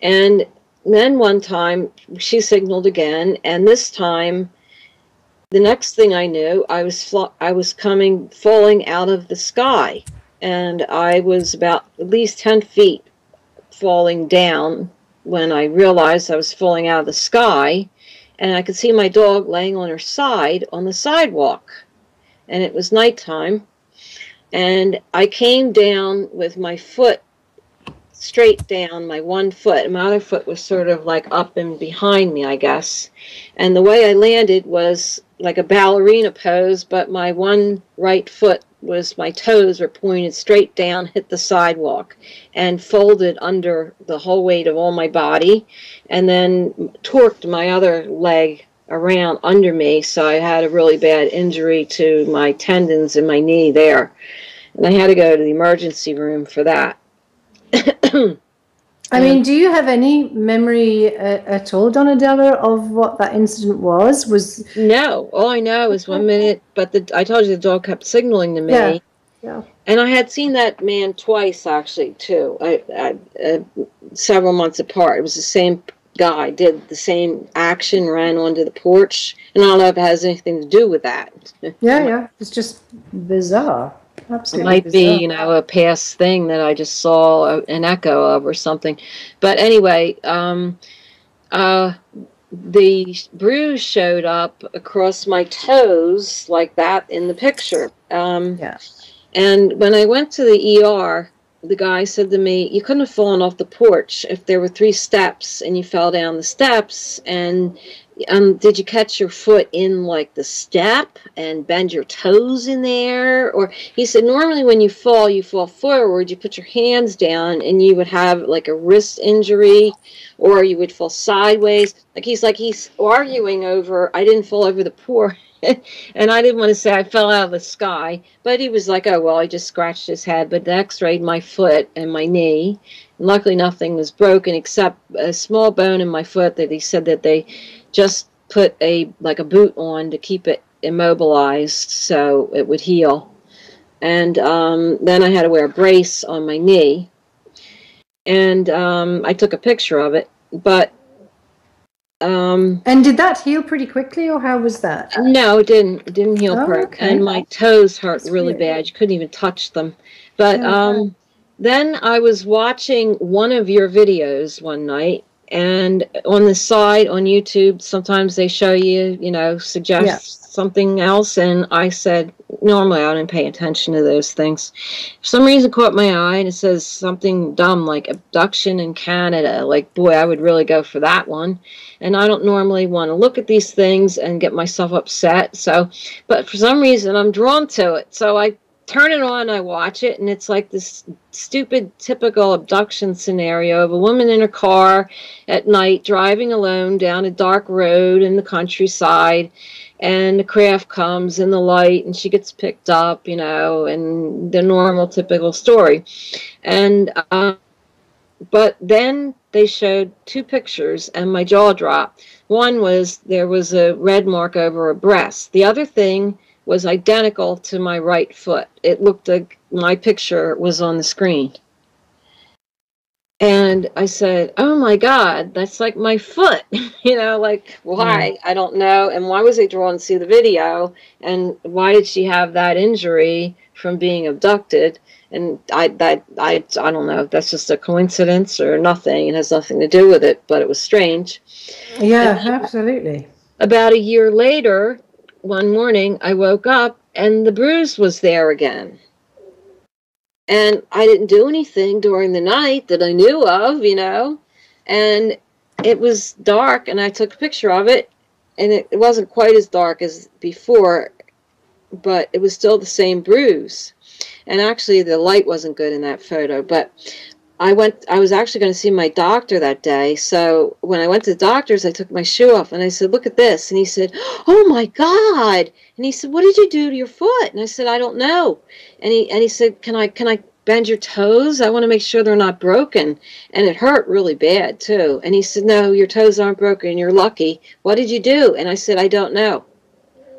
And then one time she signaled again, and this time, the next thing I knew, I was I was coming falling out of the sky, and I was about at least ten feet falling down when I realized I was falling out of the sky, and I could see my dog laying on her side on the sidewalk, and it was nighttime, and I came down with my foot straight down my one foot. And my other foot was sort of like up and behind me i guess. And the way i landed was like a ballerina pose but my one right foot was my toes were pointed straight down hit the sidewalk and folded under the whole weight of all my body and then torqued my other leg around under me so i had a really bad injury to my tendons in my knee there. And i had to go to the emergency room for that I mean, do you have any memory uh, at all, Donadela, of what that incident was? Was No, all I know is one minute, but the I told you the dog kept signaling to me, Yeah, yeah. and I had seen that man twice actually too, I, I, uh, several months apart. It was the same guy, did the same action, ran onto the porch, and I don't know if it has anything to do with that. yeah, yeah. It's just bizarre. It might be, you know, a past thing that I just saw a- an echo of or something. But anyway, um, uh, the bruise showed up across my toes like that in the picture. Um, Yeah. And when I went to the ER, the guy said to me, You couldn't have fallen off the porch if there were three steps and you fell down the steps. And um, did you catch your foot in like the step and bend your toes in there? Or he said, Normally when you fall, you fall forward, you put your hands down, and you would have like a wrist injury or you would fall sideways. Like he's like, he's arguing over, I didn't fall over the porch. and I didn't want to say I fell out of the sky, but he was like, "Oh well, I just scratched his head." But they X-rayed my foot and my knee, and luckily nothing was broken except a small bone in my foot that he said that they just put a like a boot on to keep it immobilized so it would heal. And um, then I had to wear a brace on my knee, and um, I took a picture of it, but. Um, And did that heal pretty quickly, or how was that? no, it didn't. It didn't heal Oh, quick, okay. and my toes hurt That's really weird. bad. You couldn't even touch them. But Oh, um, then I was watching one of your videos one night, And on the side on YouTube, sometimes they show you, you know, suggest Yeah. something else. And I said, normally I don't pay attention to those things. For some reason, caught my eye, and it says something dumb like abduction in Canada. Like, boy, I would really go for that one. And I don't normally want to look at these things and get myself upset. So, but for some reason, I'm drawn to it. So I turn it on, I watch it, and it's like this stupid, typical abduction scenario of a woman in her car at night driving alone down a dark road in the countryside. And the craft comes in the light, and she gets picked up, you know, and the normal, typical story. And, um, but then they showed two pictures, and my jaw dropped. One was there was a red mark over a breast. The other thing was identical to my right foot. It looked like my picture was on the screen. And I said, Oh my God, that's like my foot. you know, like, why? Mm-hmm. I don't know. And why was I drawn to see the video? And why did she have that injury from being abducted? And I, that, I, I don't know. That's just a coincidence or nothing. It has nothing to do with it, but it was strange. Yeah, absolutely. About a year later, one morning, I woke up and the bruise was there again. And I didn't do anything during the night that I knew of, you know. And it was dark, and I took a picture of it, and it, it wasn't quite as dark as before, but it was still the same bruise. And actually, the light wasn't good in that photo, but I went. I was actually going to see my doctor that day. So when I went to the doctor's, I took my shoe off and I said, "Look at this." And he said, "Oh my God!" And he said, "What did you do to your foot?" And I said, "I don't know." And he and he said, "Can I can I bend your toes? I want to make sure they're not broken." And it hurt really bad too. And he said, "No, your toes aren't broken. You're lucky. What did you do?" And I said, "I don't know."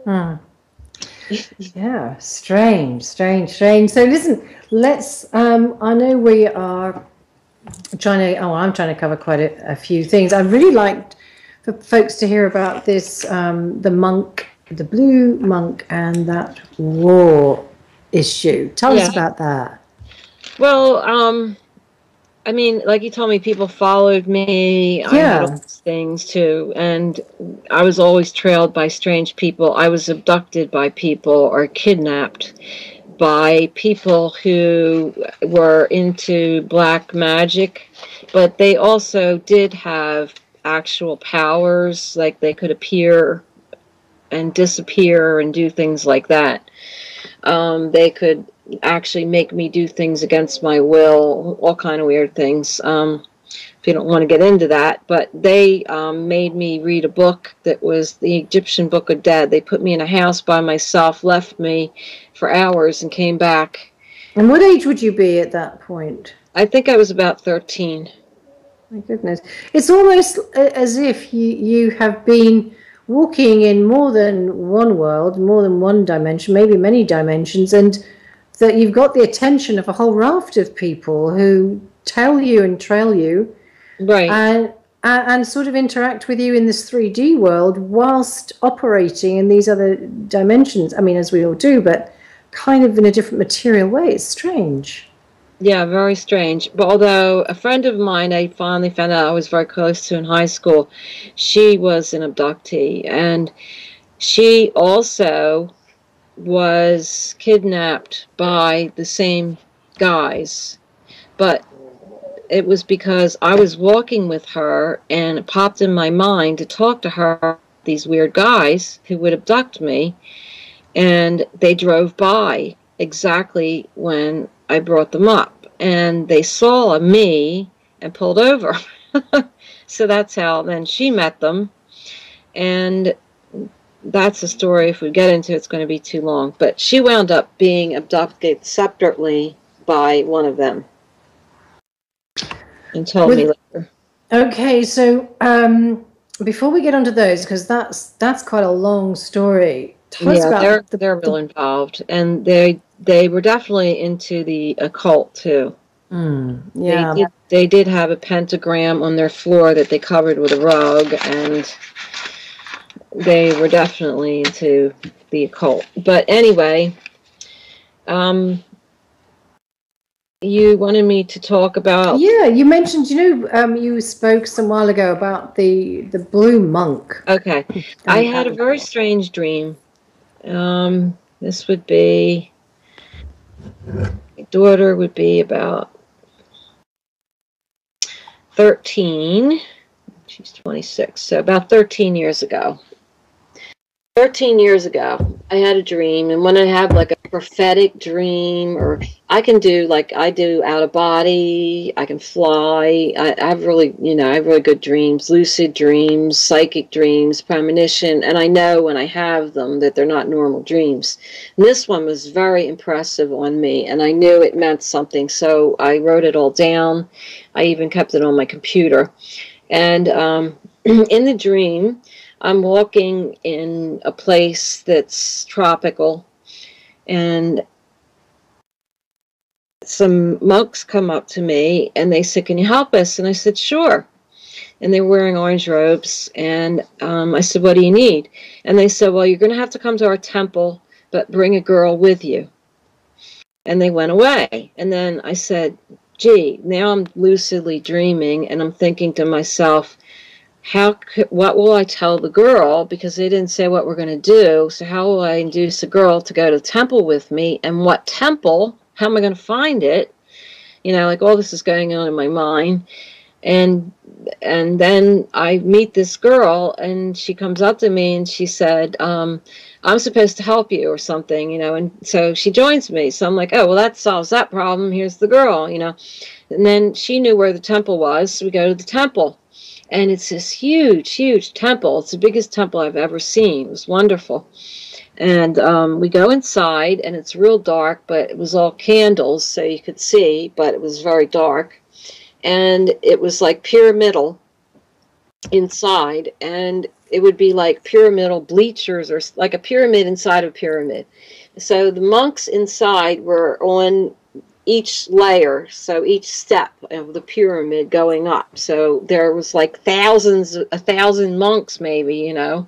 Hmm. Yeah, strange, strange, strange. So listen, let's. Um, I know we are trying to. Oh, I'm trying to cover quite a, a few things. I really liked for folks to hear about this. Um, the monk, the blue monk, and that war issue. Tell us about that. Well, um, I mean, like you told me, people followed me. I Yeah. had all these things too, and I was always trailed by strange people. I was abducted by people or kidnapped by people who were into black magic, but they also did have actual powers, like they could appear and disappear and do things like that. Um, they could actually make me do things against my will, all kind of weird things. Um, if you don't want to get into that, but they um, made me read a book that was the Egyptian Book of Dead. They put me in a house by myself, left me for hours, and came back. And what age would you be at that point? I think I was about 13. My goodness. It's almost as if you, you have been walking in more than one world, more than one dimension, maybe many dimensions, and that you've got the attention of a whole raft of people who tell you and trail you Right. and, and, sort of interact with you in this 3D world whilst operating in these other dimensions. I mean, as we all do, but kind of in a different material way. It's strange. Yeah, very strange. But although a friend of mine, I finally found out I was very close to in high school, she was an abductee, and she also was kidnapped by the same guys. But it was because I was walking with her, and it popped in my mind to talk to her. These weird guys who would abduct me, and they drove by exactly when I brought them up, and they saw me and pulled over. so that's how then she met them, and that's a story. If we get into it, it's going to be too long. But she wound up being abducted separately by one of them, and told me later. Okay, so um, before we get onto those, because that's that's quite a long story. Tell Yeah, about they're the, they're real involved, and they they were definitely into the occult too. Mm, yeah, They did, they did have a pentagram on their floor that they covered with a rug, and they were definitely into the occult. But anyway, um, you wanted me to talk about. Yeah, you mentioned, you know, um, you spoke some while ago about the the blue monk. Okay, I had a very strange dream. Um, this would be my daughter would be about thirteen. She's twenty six, so about thirteen years ago. 13 years ago, I had a dream, and when I have like a prophetic dream, or I can do like I do out of body, I can fly. I, I have really, you know, I have really good dreams, lucid dreams, psychic dreams, premonition, and I know when I have them that they're not normal dreams. And this one was very impressive on me, and I knew it meant something, so I wrote it all down. I even kept it on my computer, and um, in the dream. I'm walking in a place that's tropical, and some monks come up to me and they said, Can you help us? And I said, Sure. And they were wearing orange robes. And um, I said, What do you need? And they said, Well, you're going to have to come to our temple, but bring a girl with you. And they went away. And then I said, Gee, now I'm lucidly dreaming and I'm thinking to myself, how what will I tell the girl because they didn't say what we're going to do. So how will I induce a girl to go to the temple with me and what temple? How am I going to find it? You know, like all this is going on in my mind. And and then I meet this girl and she comes up to me and she said, um, I'm supposed to help you or something, you know, and so she joins me. So I'm like, oh, well, that solves that problem. Here's the girl, you know. And then she knew where the temple was. So we go to the temple and it's this huge, huge temple. It's the biggest temple I've ever seen. It was wonderful. And um, we go inside, and it's real dark, but it was all candles, so you could see, but it was very dark. And it was like pyramidal inside, and it would be like pyramidal bleachers or like a pyramid inside a pyramid. So the monks inside were on each layer, so each step of the pyramid going up. So there was like thousands, a thousand monks maybe, you know,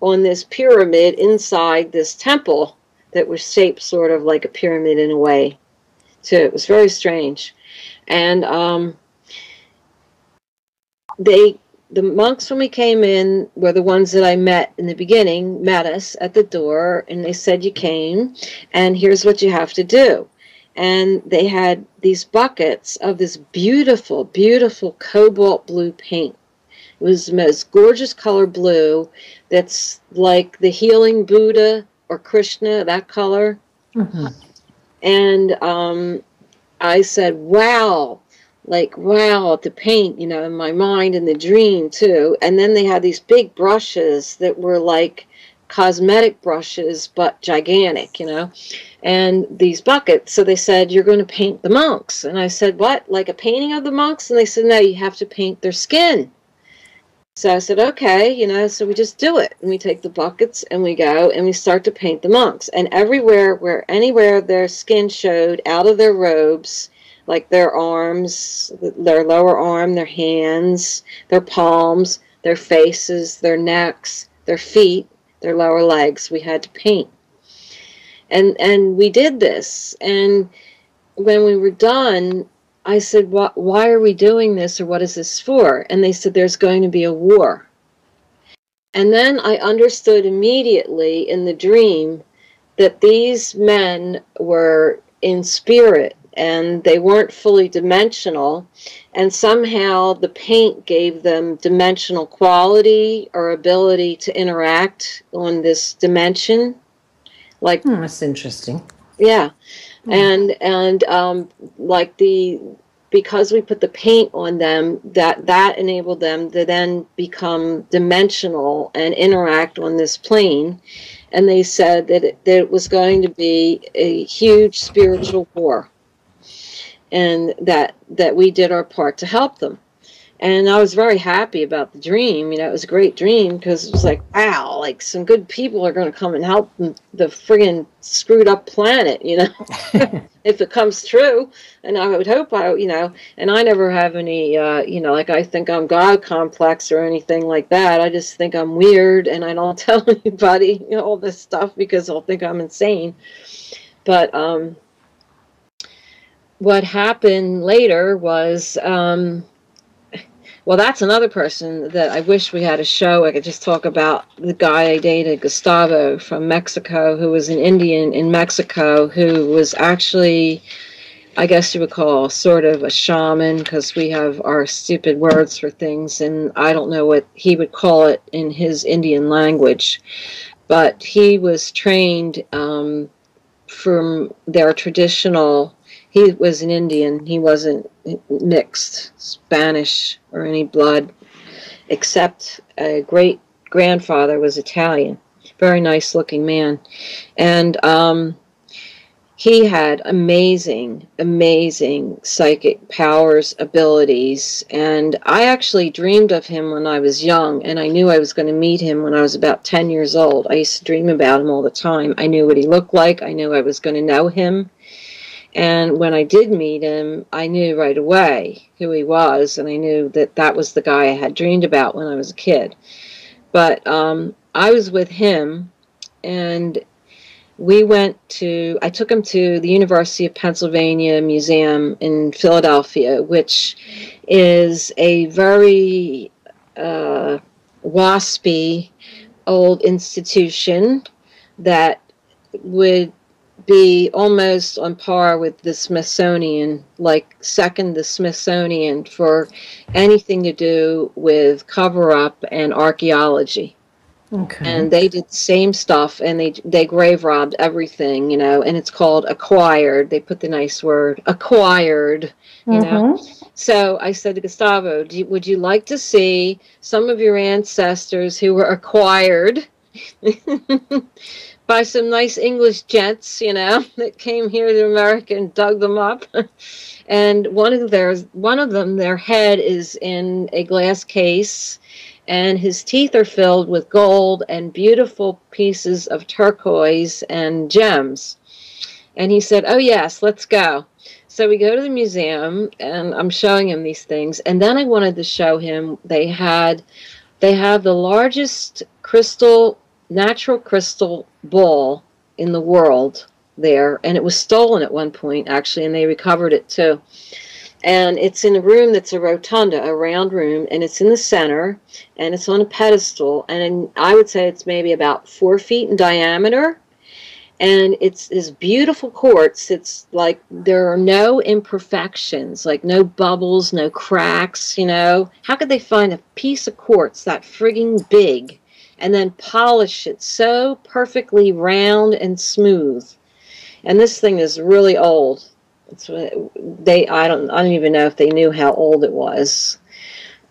on this pyramid inside this temple that was shaped sort of like a pyramid in a way. So it was very strange. And um, they, the monks when we came in were the ones that I met in the beginning, met us at the door, and they said, You came, and here's what you have to do and they had these buckets of this beautiful, beautiful cobalt blue paint. It was the most gorgeous color blue that's like the healing Buddha or Krishna, that color. Mm-hmm. And um, I said, wow, like, wow, the paint, you know, in my mind and the dream too. And then they had these big brushes that were like cosmetic brushes, but gigantic, you know and these buckets. So they said, You're going to paint the monks. And I said, What? Like a painting of the monks? And they said, No, you have to paint their skin. So I said, Okay, you know, so we just do it. And we take the buckets and we go and we start to paint the monks. And everywhere, where anywhere their skin showed out of their robes, like their arms, their lower arm, their hands, their palms, their faces, their necks, their feet, their lower legs, we had to paint and and we did this. And when we were done i said why are we doing this or what is this for? And they said there's going to be a war. And then i understood immediately in the dream that these men were in spirit and they weren't fully dimensional. And somehow the paint gave them dimensional quality or ability to interact on this dimension like hmm, that's interesting. Yeah, hmm. and and um, like the because we put the paint on them, that that enabled them to then become dimensional and interact on this plane. And they said that it, that it was going to be a huge spiritual war, and that that we did our part to help them and I was very happy about the dream. You know, it was a great dream because it was like, wow, like some good people are going to come and help the friggin' screwed up planet. You know, if it comes true, and I would hope I, you know, and I never have any, uh, you know, like I think I'm God complex or anything like that. I just think I'm weird, and I don't tell anybody you know, all this stuff because they'll think I'm insane. But um, what happened later was, um, well, that's another person that I wish we had a show. I could just talk about the guy I dated, Gustavo from Mexico, who was an Indian in Mexico, who was actually, I guess you would call, sort of a shaman, because we have our stupid words for things, and I don't know what he would call it in his Indian language. But he was trained um, from their traditional he was an Indian. He wasn't mixed Spanish or any blood, except a great grandfather was Italian. Very nice looking man. And um, he had amazing, amazing psychic powers, abilities. And I actually dreamed of him when I was young, and I knew I was going to meet him when I was about 10 years old. I used to dream about him all the time. I knew what he looked like, I knew I was going to know him. And when I did meet him, I knew right away who he was, and I knew that that was the guy I had dreamed about when I was a kid. But um, I was with him, and we went to, I took him to the University of Pennsylvania Museum in Philadelphia, which is a very uh, waspy old institution that would be almost on par with the Smithsonian, like second the Smithsonian for anything to do with cover up and archaeology. Okay. And they did the same stuff and they they grave robbed everything, you know, and it's called acquired. They put the nice word acquired, you mm-hmm. know. So I said to Gustavo, you, would you like to see some of your ancestors who were acquired by some nice English gents, you know, that came here to America and dug them up. and one of their one of them, their head is in a glass case, and his teeth are filled with gold and beautiful pieces of turquoise and gems. And he said, "Oh yes, let's go." So we go to the museum, and I'm showing him these things. And then I wanted to show him they had they have the largest crystal natural crystal ball in the world there, and it was stolen at one point actually, and they recovered it too. And it's in a room that's a rotunda, a round room, and it's in the center, and it's on a pedestal, and I would say it's maybe about four feet in diameter, and it's this beautiful quartz. It's like there are no imperfections, like no bubbles, no cracks. You know, how could they find a piece of quartz that frigging big? And then polish it so perfectly round and smooth. And this thing is really old. It's they I don't I don't even know if they knew how old it was,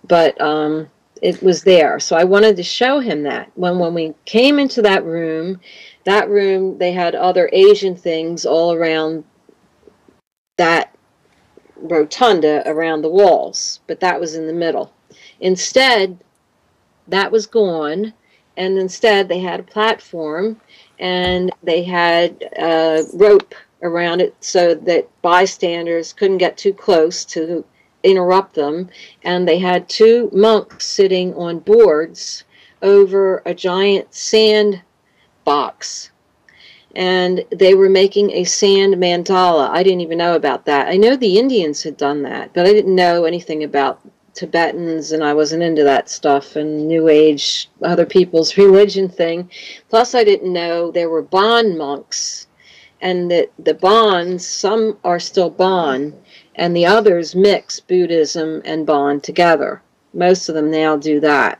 but um, it was there. So I wanted to show him that when when we came into that room, that room they had other Asian things all around that rotunda around the walls, but that was in the middle. Instead, that was gone and instead they had a platform and they had a rope around it so that bystanders couldn't get too close to interrupt them and they had two monks sitting on boards over a giant sand box and they were making a sand mandala. I didn't even know about that. I know the Indians had done that, but I didn't know anything about Tibetans and I wasn't into that stuff and New Age, other people's religion thing. Plus, I didn't know there were Bon monks and that the Bons, some are still Bon, and the others mix Buddhism and Bon together. Most of them now do that.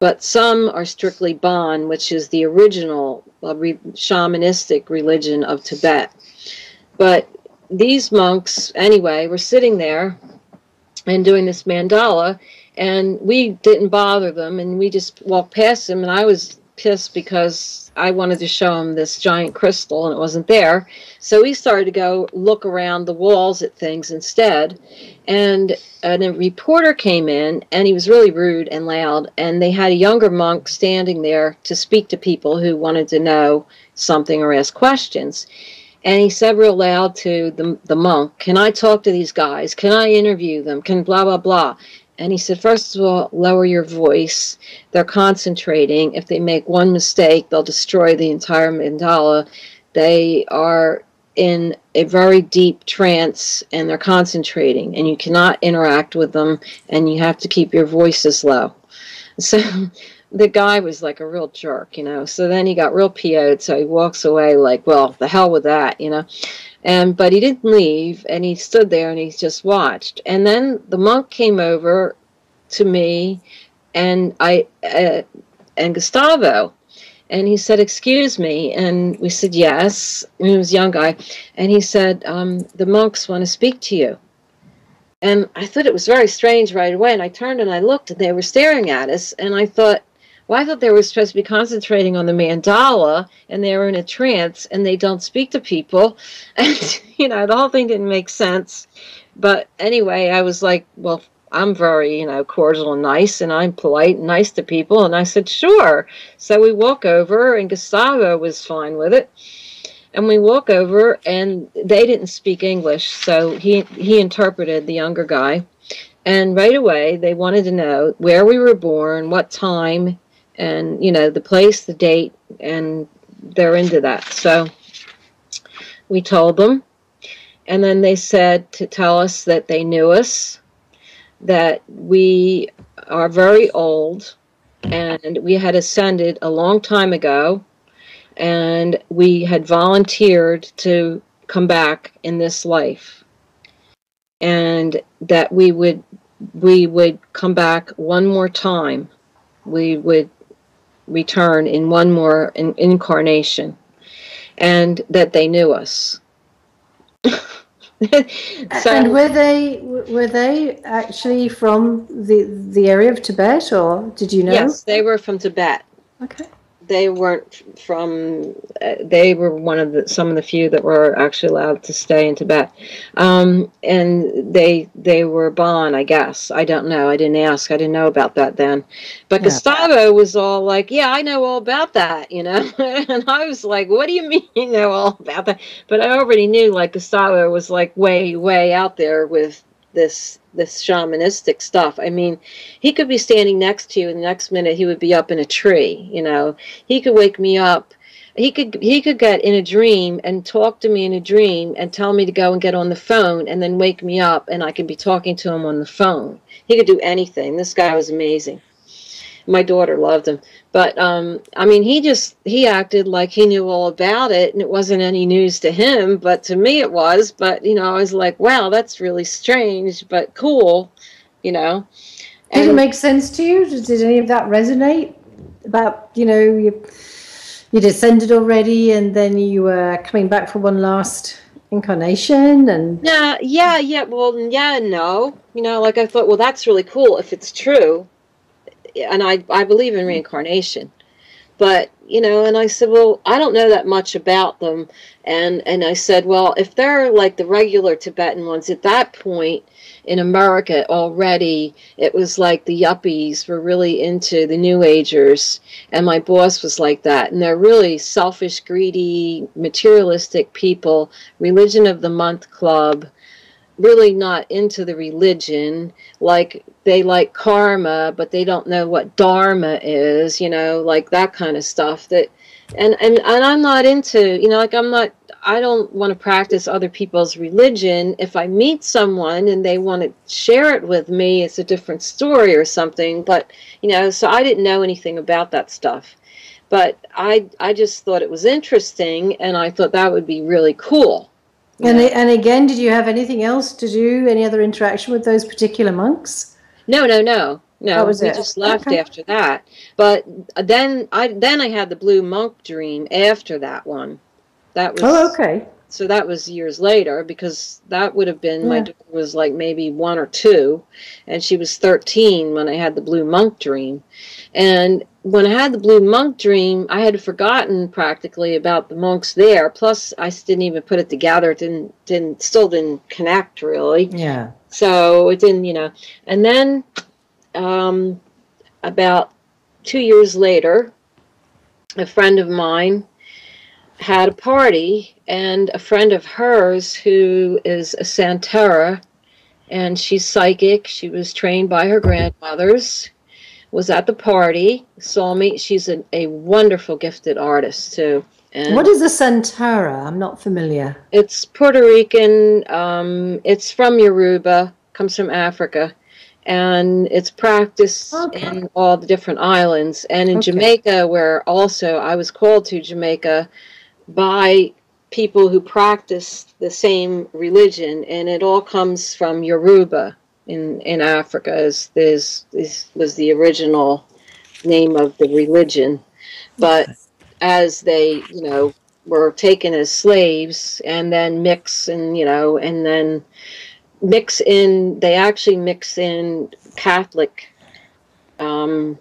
But some are strictly Bon, which is the original uh, re- shamanistic religion of Tibet. But these monks, anyway, were sitting there and doing this mandala and we didn't bother them and we just walked past them and i was pissed because i wanted to show him this giant crystal and it wasn't there. So we started to go look around the walls at things instead and, and a reporter came in and he was really rude and loud and they had a younger monk standing there to speak to people who wanted to know something or ask questions and he said real loud to the, the monk, Can I talk to these guys? Can I interview them? Can blah, blah, blah. And he said, First of all, lower your voice. They're concentrating. If they make one mistake, they'll destroy the entire mandala. They are in a very deep trance and they're concentrating and you cannot interact with them and you have to keep your voices low. So the guy was like a real jerk, you know. So then he got real PO'd, so he walks away like, well, the hell with that, you know. And but he didn't leave and he stood there and he just watched. And then the monk came over to me and I uh, and Gustavo and he said, "Excuse me," and we said, "Yes." And he was a young guy, and he said, um, "The monks want to speak to you." And I thought it was very strange right away. And I turned and I looked, and they were staring at us. And I thought, well, I thought they were supposed to be concentrating on the mandala, and they were in a trance, and they don't speak to people. And you know, the whole thing didn't make sense. But anyway, I was like, well, I'm very, you know, cordial and nice, and I'm polite and nice to people. And I said, sure. So we walk over, and Gustavo was fine with it. And we walk over, and they didn't speak English, so he he interpreted the younger guy. And right away, they wanted to know where we were born, what time, and you know, the place, the date, and they're into that. So we told them, and then they said to tell us that they knew us that we are very old and we had ascended a long time ago and we had volunteered to come back in this life. And that we would we would come back one more time. We would return in one more in, incarnation and that they knew us so, and were they were they actually from the the area of Tibet, or did you know? Yes, they were from Tibet. Okay they weren't from. Uh, they were one of the some of the few that were actually allowed to stay in Tibet, um, and they they were Bon, I guess. I don't know. I didn't ask. I didn't know about that then. But yeah. Gustavo was all like, "Yeah, I know all about that," you know. and I was like, "What do you mean you know all about that?" But I already knew like Gustavo was like way way out there with this this shamanistic stuff. I mean, he could be standing next to you, and the next minute he would be up in a tree. You know, he could wake me up. He could he could get in a dream and talk to me in a dream and tell me to go and get on the phone and then wake me up and I could be talking to him on the phone. He could do anything. This guy was amazing. My daughter loved him. But um, I mean, he just he acted like he knew all about it, and it wasn't any news to him, but to me it was. But you know, I was like, wow, that's really strange, but cool, you know. And Did it make sense to you? Did any of that resonate? About you know you you descended already, and then you were coming back for one last incarnation and yeah yeah yeah well yeah no you know like i thought well that's really cool if it's true and I, I believe in reincarnation. But you know and i said well i don't know that much about them. And and i said well if they're like the regular tibetan ones at that point in america already it was like the yuppies were really into the new agers. And my boss was like that. And they're really selfish greedy materialistic people religion of the month club really not into the religion. Like they like karma but they don't know what dharma is you know like that kind of stuff that and and, and i'm not into you know like i'm not i don't want to practice other people's religion. If i meet someone and they want to share it with me it's a different story or something but you know so i didn't know anything about that stuff. But i i just thought it was interesting and i thought that would be really cool and, and again, did you have anything else to do? Any other interaction with those particular monks? No, no, no, no. we it? just left okay. after that. But then I then I had the blue monk dream after that one. That was oh okay. So that was years later because that would have been yeah. my daughter was like maybe one or two, and she was thirteen when I had the blue monk dream, and when I had the blue monk dream, I had forgotten practically about the monks there. Plus, I didn't even put it together. It didn't didn't still didn't connect really. Yeah. So it didn't, you know. And then, um, about two years later, a friend of mine had a party, and a friend of hers who is a Santera, and she's psychic. She was trained by her grandmothers was at the party, saw me. She's a, a wonderful, gifted artist, too. And What is a Santera? I'm not familiar. It's Puerto Rican. Um, it's from Yoruba. Comes from Africa, and it's practiced Okay. in all the different islands. And in Okay. Jamaica, where also I was called to Jamaica by people who practice the same religion, and it all comes from Yoruba in in Africa. Is is, is was the original name of the religion, but as they you know were taken as slaves and then mix and you know and then mix in they actually mix in catholic um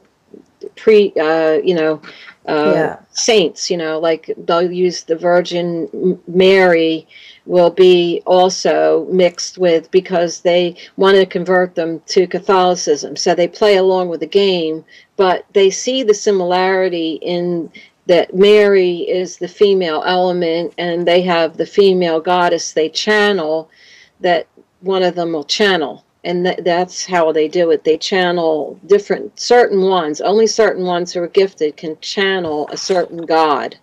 pre uh you know uh Yeah. saints you know like they'll use the virgin mary will be also mixed with because they want to convert them to catholicism so they play along with the game but they see the similarity in that Mary is the female element and they have the female goddess they channel that one of them will channel and th- that's how they do it. They channel different certain ones only certain ones who are gifted can channel a certain god.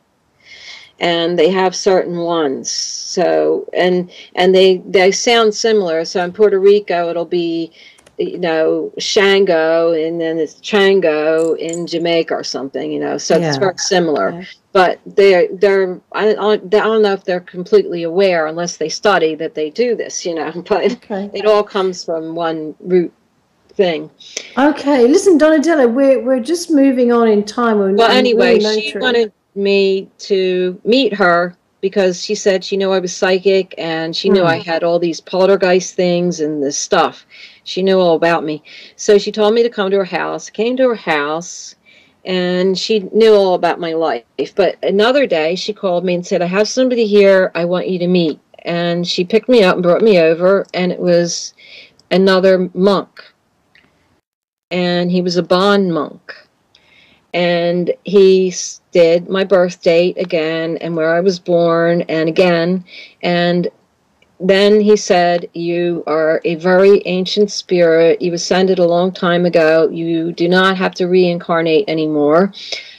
And they have certain ones. So and and they they sound similar. So in puerto rico it'll be you know shango and then it's chango in jamaica or something you know. So it's very similar. Yeah. But they're they're I, don't know if they're completely aware unless they study that they do this you know but Okay. it all comes from one root thing Okay. Listen, Donadela, we're we're just moving on in time. We're well anyway really she wanted me to meet her because she said she knew i was psychic and she knew Hmm. i had all these poltergeist things and this stuff she knew all about me so she told me to come to her house came to her house and she knew all about my life. But another day she called me and said i have somebody here i want you to meet. And she picked me up and brought me over and it was another monk. And he was a Bon monk. And he did my birth date again and where I was born and again. And then he said you are a very ancient spirit. You ascended a long time ago. You do not have to reincarnate anymore.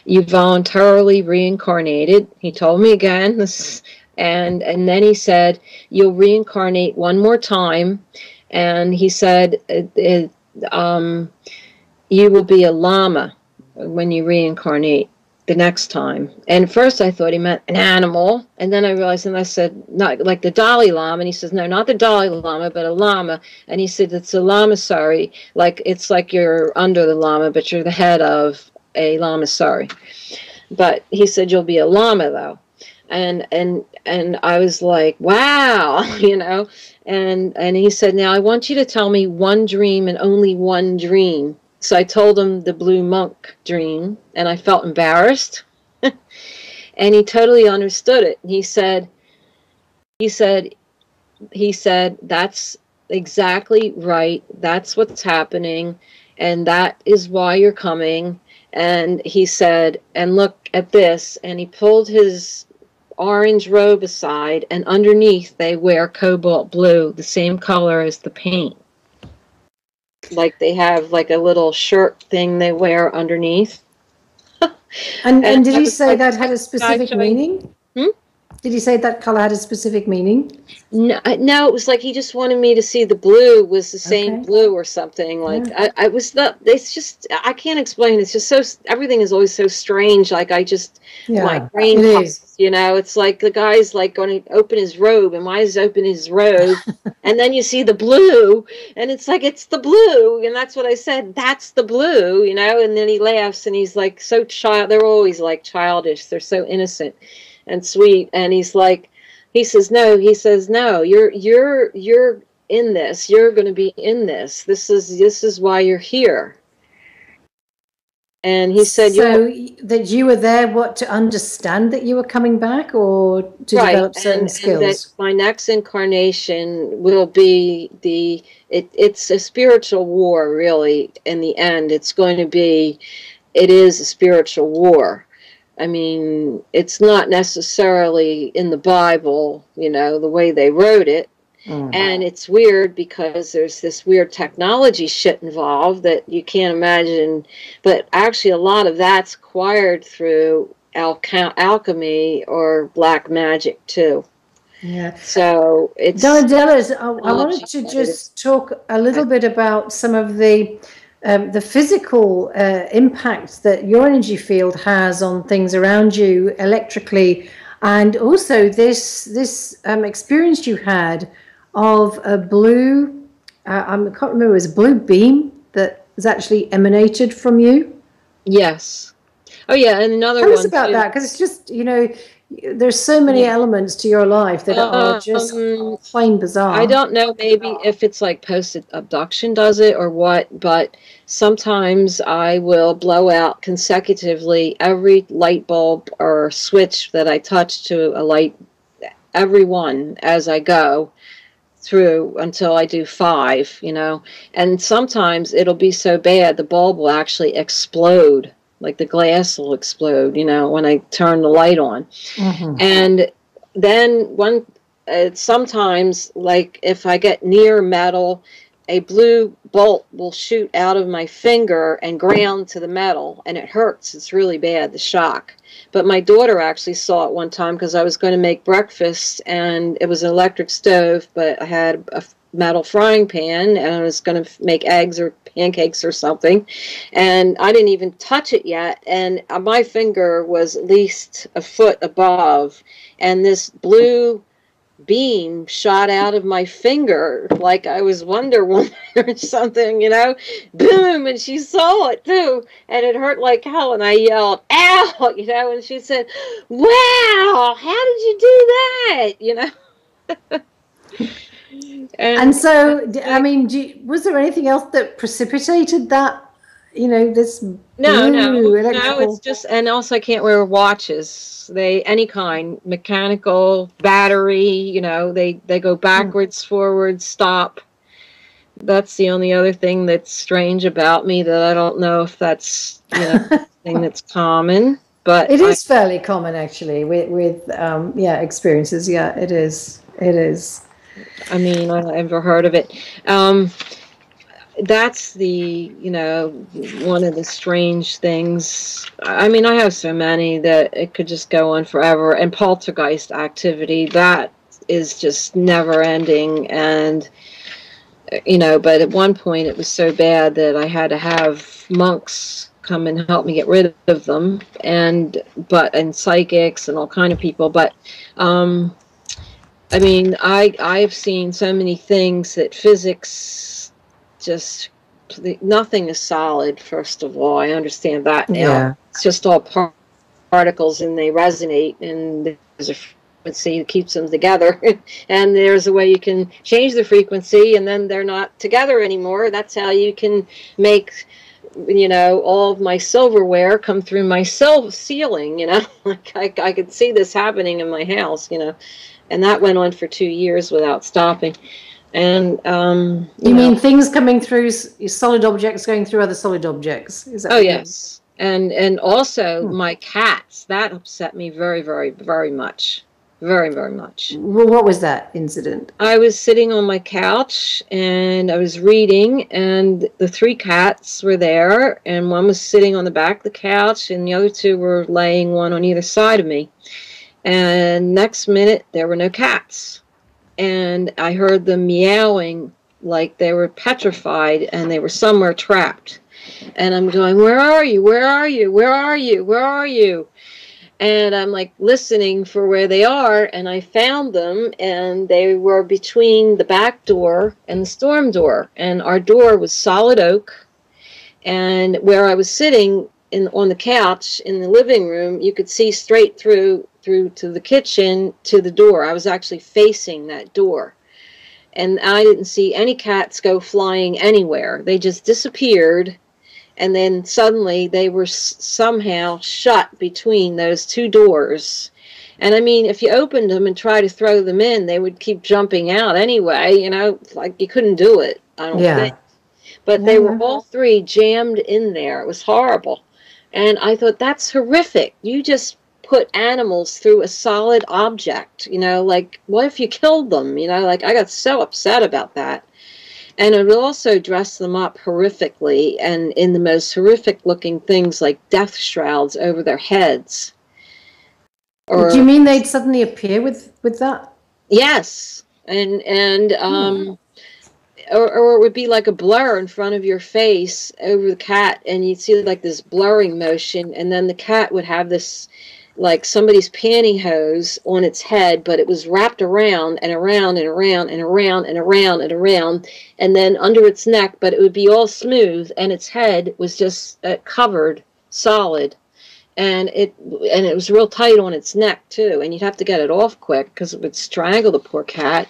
You voluntarily reincarnated. He told me again. This and and then he said you'll reincarnate one more time. And he said it, it, um, you will be a lama when you reincarnate the next time. And first I thought he meant an animal, and then I realized, and I said, not like the Dalai Lama, and he says, no, not the Dalai Lama, but a lama. And he said, it's a lamasery, like it's like you're under the lama, but you're the head of a lamasery. But he said you'll be a lama though, and and and I was like, wow, you know. And and he said, now I want you to tell me one dream and only one dream. So I told him the blue monk dream, and I felt embarrassed. and he totally understood it. He said, he said, he said, that's exactly right. That's what's happening, and that is why you're coming. And he said, and look at this. And he pulled his orange robe aside, and underneath they wear cobalt blue, the same color as the paint like they have like a little shirt thing they wear underneath. And, and And did he say like, that had a specific meaning? Hmm? Did he say that color had a specific meaning? No, uh, no, it was like he just wanted me to see the blue was the same Okay. blue or something. Like I, I was not. It's just I can't explain. It's just so everything is always so strange. Like I just my brain pops. You know, it's like the guy's like going to open his robe, and why is he open his robe? and then you see the blue, and it's like it's the blue, and that's what I said. That's the blue, you know. And then he laughs, and he's like so child. They're always like childish. They're so innocent and sweet, and he's like, he says no. He says no. You're you're you're in this. You're going to be in this. This is this is why you're here. And he said, so "You're that you were there, what to understand that you were coming back, or to develop certain and, skills? And that my next incarnation will be the it, it's a spiritual war really in the end it's going to be it is a spiritual war i mean it's not necessarily in the bible you know the way they wrote it Mm. and it's weird because there's this weird technology shit involved that you can't imagine but actually a lot of that's acquired through alch- alchemy or black magic too. Yeah. So it's Donna Dellas, I, I wanted to just talk a little bit about some of the um, the physical uh, impact that your energy field has on things around you electrically, and also this this um, experience you had of a blue. Uh, I can't remember. It was a blue beam that was actually emanated from you. yes. Oh yeah, and another Tell one us about too. that because it's just you know there's so many Yeah. elements to your life that are just Um, plain bizarre. I don't know, maybe if it's like post abduction does it or what, but sometimes I will blow out consecutively every light bulb or switch that I touch to a light, every one as I go through until I do five, you know. And sometimes it'll be so bad the bulb will actually explode, like the glass will explode, you know, when I turn the light on. Mhm. and then one uh, sometimes like if i get near metal a blue bolt will shoot out of my finger and ground to the metal and it hurts. It's really bad the shock. But my daughter actually saw it one time because i was going to make breakfast and it was an electric stove but i had a metal frying pan and i was going to make eggs or pancakes or something and i didn't even touch it yet and my finger was at least a foot above and this blue beam shot out of my finger like I was Wonder Woman or something, you know. Boom, and she saw it too, and it hurt like hell. And I yelled, "Ow!" You know, and she said, "Wow, how did you do that?" You know. and, And so, I mean, do you, was there anything else that precipitated that? You know, this no, no, blue no, it's just, and also I can't wear watches. They any kind, mechanical, battery. You know, they they go backwards, forwards, stop. That's the only other thing that's strange about me that I don't know if that's you know thing that's common. But it is I- fairly common, actually, with with um, yeah experiences. Yeah, it is. It is. I mean, I never heard of it. Um, that's the, you know, one of the strange things. I mean, I have so many that it could just go on forever. And poltergeist activity, that is just never ending. And, you know, but at one point it was so bad that I had to have monks come and help me get rid of them and but and psychics and all kind of people but um I mean, I I've seen so many things that physics just nothing is solid. First of all, I understand that now. Yeah. It's just all par- particles, and they resonate, and there's a frequency that keeps them together. and there's a way you can change the frequency, and then they're not together anymore. That's how you can make you know all of my silverware come through my sil- ceiling you know like I, I could see this happening in my house you know and that went on for two years without stopping. And um, You, know, mean things coming through solid objects going through other solid objects? Is that Oh mean? yes, and and also Hmm. my cats that upset me very very very much, very very much. Well, what was that incident? I was sitting on my couch and I was reading, and the three cats were there, and one was sitting on the back of the couch, and the other two were laying one on either side of me. And next minute, there were no cats. And I heard them meowing like they were petrified and they were somewhere trapped. And I'm going, Where are you? Where are you? Where are you? Where are you? And I'm like listening for where they are. And I found them, and they were between the back door and the storm door. And our door was solid oak. And where I was sitting in on the couch in the living room, you could see straight through through to the kitchen to the door. I was actually facing that door. And I didn't see any cats go flying anywhere. They just disappeared. And then suddenly they were s- somehow shut between those two doors. And I mean, if you opened them and tried to throw them in, they would keep jumping out anyway. You know, like you couldn't do it. I don't Yeah. think. But they were all three jammed in there. It was horrible. And I thought, that's horrific. You just put animals through a solid object. You know, like, what if you killed them? You know, like, I got so upset about that. And it would also dress them up horrifically and in the most horrific looking things like death shrouds over their heads. Or Do you mean they'd suddenly appear with with that? yes, and and um, or or it would be like a blur in front of your face over the cat, and you'd see like this blurring motion, and then the cat would have this like somebody's pantyhose on its head, but it was wrapped around and around and around and around and around and around, and then under its neck, but it would be all smooth, and its head was just uh, covered solid, and it and it was real tight on its neck too, and you'd have to get it off quick because it would strangle the poor cat.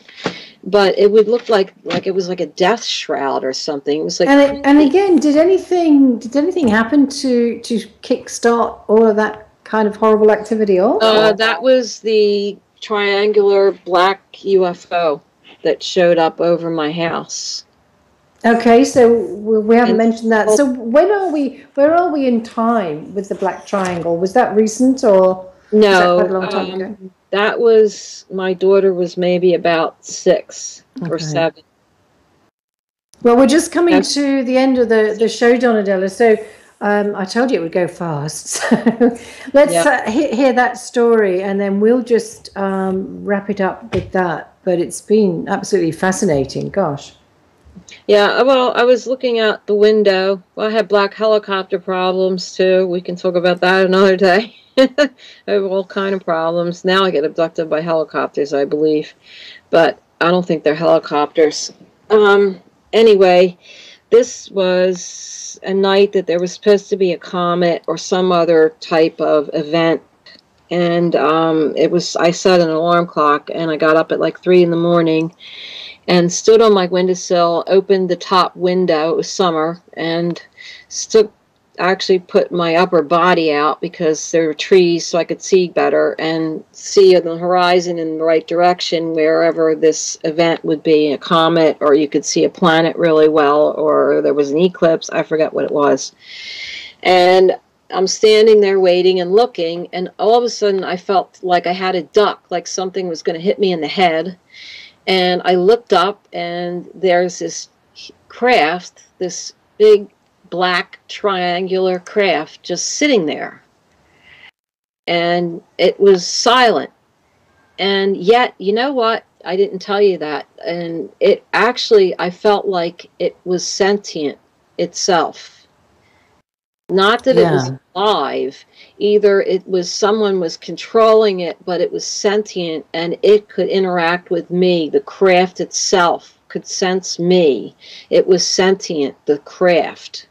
But it would look like like it was like a death shroud or something. It was like And it, and again, did anything did anything happen to to kickstart all of that kind of horrible activity off? Uh, that was the triangular black UFO that showed up over my house. Okay, so we, we haven't And- mentioned that. So when are we? Where are we in time with the black triangle? Was that recent or was that No, quite a long time um, ago? that was my daughter was maybe about six or seven. Well, we're just coming Yes. to the end of the, the show, Donadela. So um, I told you it would go fast. So let's Yeah. uh, hear, hear that story and then we'll just um, wrap it up with that. But it's been absolutely fascinating. Gosh. Yeah, well, I was looking out the window. Well, I had black helicopter problems too. We can talk about that another day. I have all kind of problems. Now I get abducted by helicopters, I believe, but I don't think they're helicopters. Um, anyway, this was a night that there was supposed to be a comet or some other type of event. And um, it was, I set an alarm clock and I got up at like three in the morning and stood on my windowsill, opened the top window. It was summer, and stood actually put my upper body out because there were trees so I could see better and see on the horizon in the right direction wherever this event would be a comet, or you could see a planet really well, or there was an eclipse. I forget what it was. And I'm standing there waiting and looking, and all of a sudden I felt like I had a duck, like something was going to hit me in the head and I looked up, and there's this craft, this big black triangular craft just sitting there. And it was silent. And yet, you know what? I didn't tell you that. And it actually, I felt like it was sentient itself. Not that it was alive, either it was someone was controlling it but it was sentient and it could interact with me the craft itself could sense me it was sentient the craft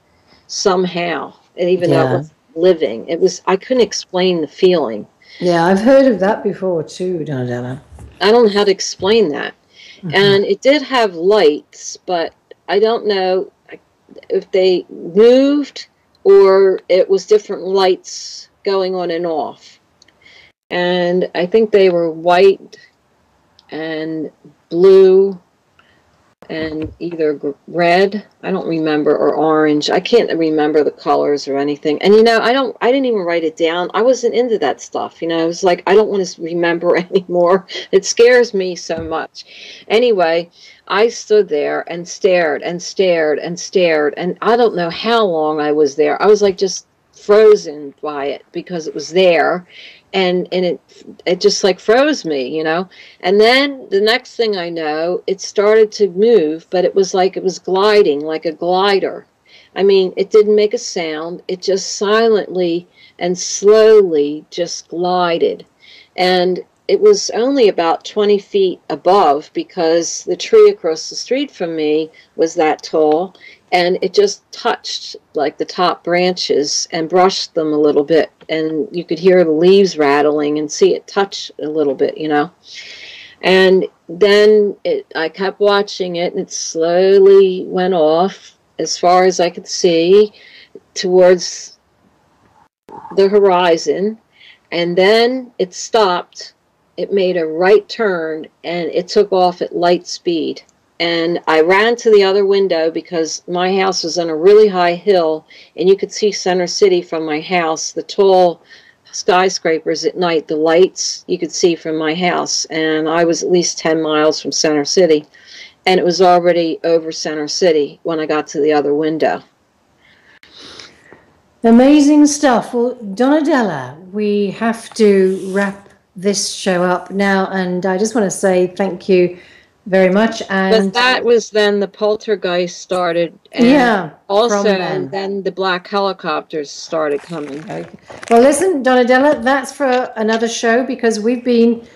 somehow and even though Yeah. it was living it was i couldn't explain the feeling Yeah, I've heard of that before too, Donadela. i don't know how to explain that mm-hmm. and it did have lights but i don't know if they moved or it was different lights going on and off. And I think they were white and blue and either red, I don't remember, or orange. I can't remember the colors or anything. And you know, I don't I didn't even write it down. I wasn't into that stuff, you know. I was like I don't want to remember anymore. It scares me so much. Anyway, I stood there and stared and stared and stared and I don't know how long I was there. I was like just frozen by it because it was there and and it it just like froze me, you know. And then the next thing I know, it started to move, but it was like it was gliding like a glider. I mean, it didn't make a sound. It just silently and slowly just glided. And it was only about 20 feet above because the tree across the street from me was that tall and it just touched like the top branches and brushed them a little bit and you could hear the leaves rattling and see it touch a little bit you know? And then it, i kept watching it and it slowly went off as far as i could see towards the horizon. And then it stopped it made a right turn and it took off at light speed and I ran to the other window because my house was on a really high hill and you could see Center City from my house, the tall skyscrapers at night, the lights you could see from my house. And I was at least 10 miles from Center City and it was already over Center City when I got to the other window. Amazing stuff. Well, Donadela, we have to wrap this show up now, and I just want to say thank you very much. And But that was then the poltergeist started. And yeah, Also, then. then the black helicopters started coming. Okay. Well, listen, Donadela, that's for another show because we've been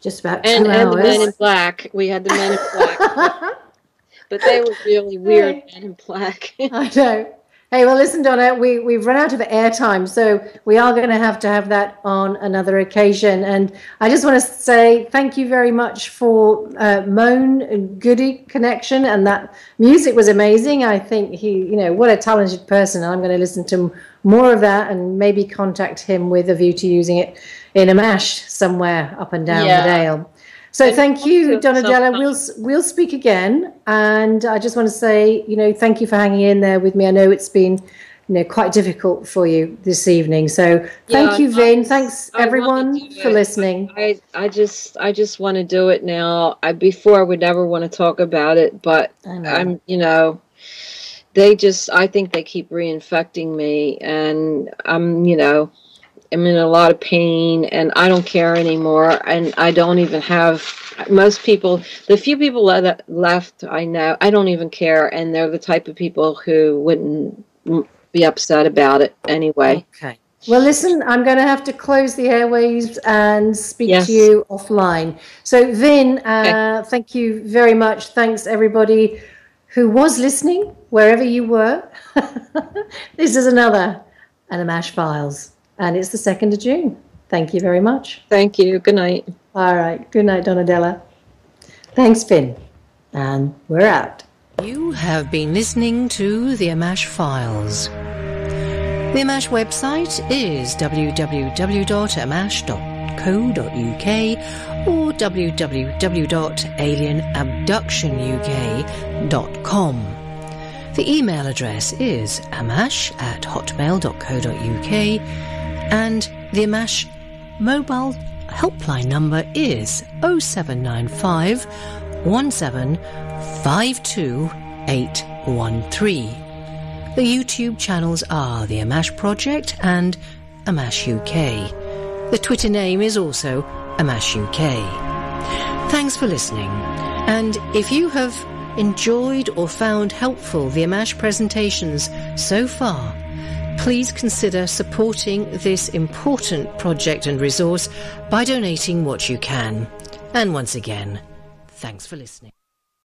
just about two And, and the men in black. We had the men in black. but they were really weird men in black. I know. Hey, well, listen, Donna, we, we've run out of airtime, so we are going to have to have that on another occasion. And I just want to say thank you very much for uh, Mone and Goodie connection, and that music was amazing. I think he, you know, what a talented person. And I'm going to listen to more of that and maybe contact him with a view to using it in a mash somewhere up and down Yeah. the Dale. So thank you, Donadela. We'll we'll speak again, and I just want to say, you know, thank you for hanging in there with me. I know it's been, you know, quite difficult for you this evening. So thank Yeah, you, Vin. Thanks I everyone for listening. I, I just I just want to do it now. I before I would never want to talk about it, but. I'm you know they just I think they keep reinfecting me and I'm you know I'm in a lot of pain and I don't care anymore and I don't even have most people the few people that left I know I don't even care and they're the type of people who wouldn't be upset about it anyway. Okay. Well, listen, I'm going to have to close the airwaves and speak Yes. to you offline. So, Vin, uh, thank you very much. Thanks, everybody who was listening, wherever you were. this is another an AMMACH Files, and it's the 2nd of June. Thank you very much. Thank you. Good night. All right. Good night, Donadela. Thanks, Vin. And we're out. You have been listening to the AMMACH Files. The AMMACH website is www.ammach.co.uk or www.alienabductionuk.com. The email address is ammach at hotmail.co.uk and the AMMACH mobile helpline number is 0795 1752813. The YouTube channels are The AMMACH Project and AMMACH UK. The Twitter name is also AMMACH UK. Thanks for listening. And if you have enjoyed or found helpful the AMMACH presentations so far, please consider supporting this important project and resource by donating what you can. And once again, thanks for listening.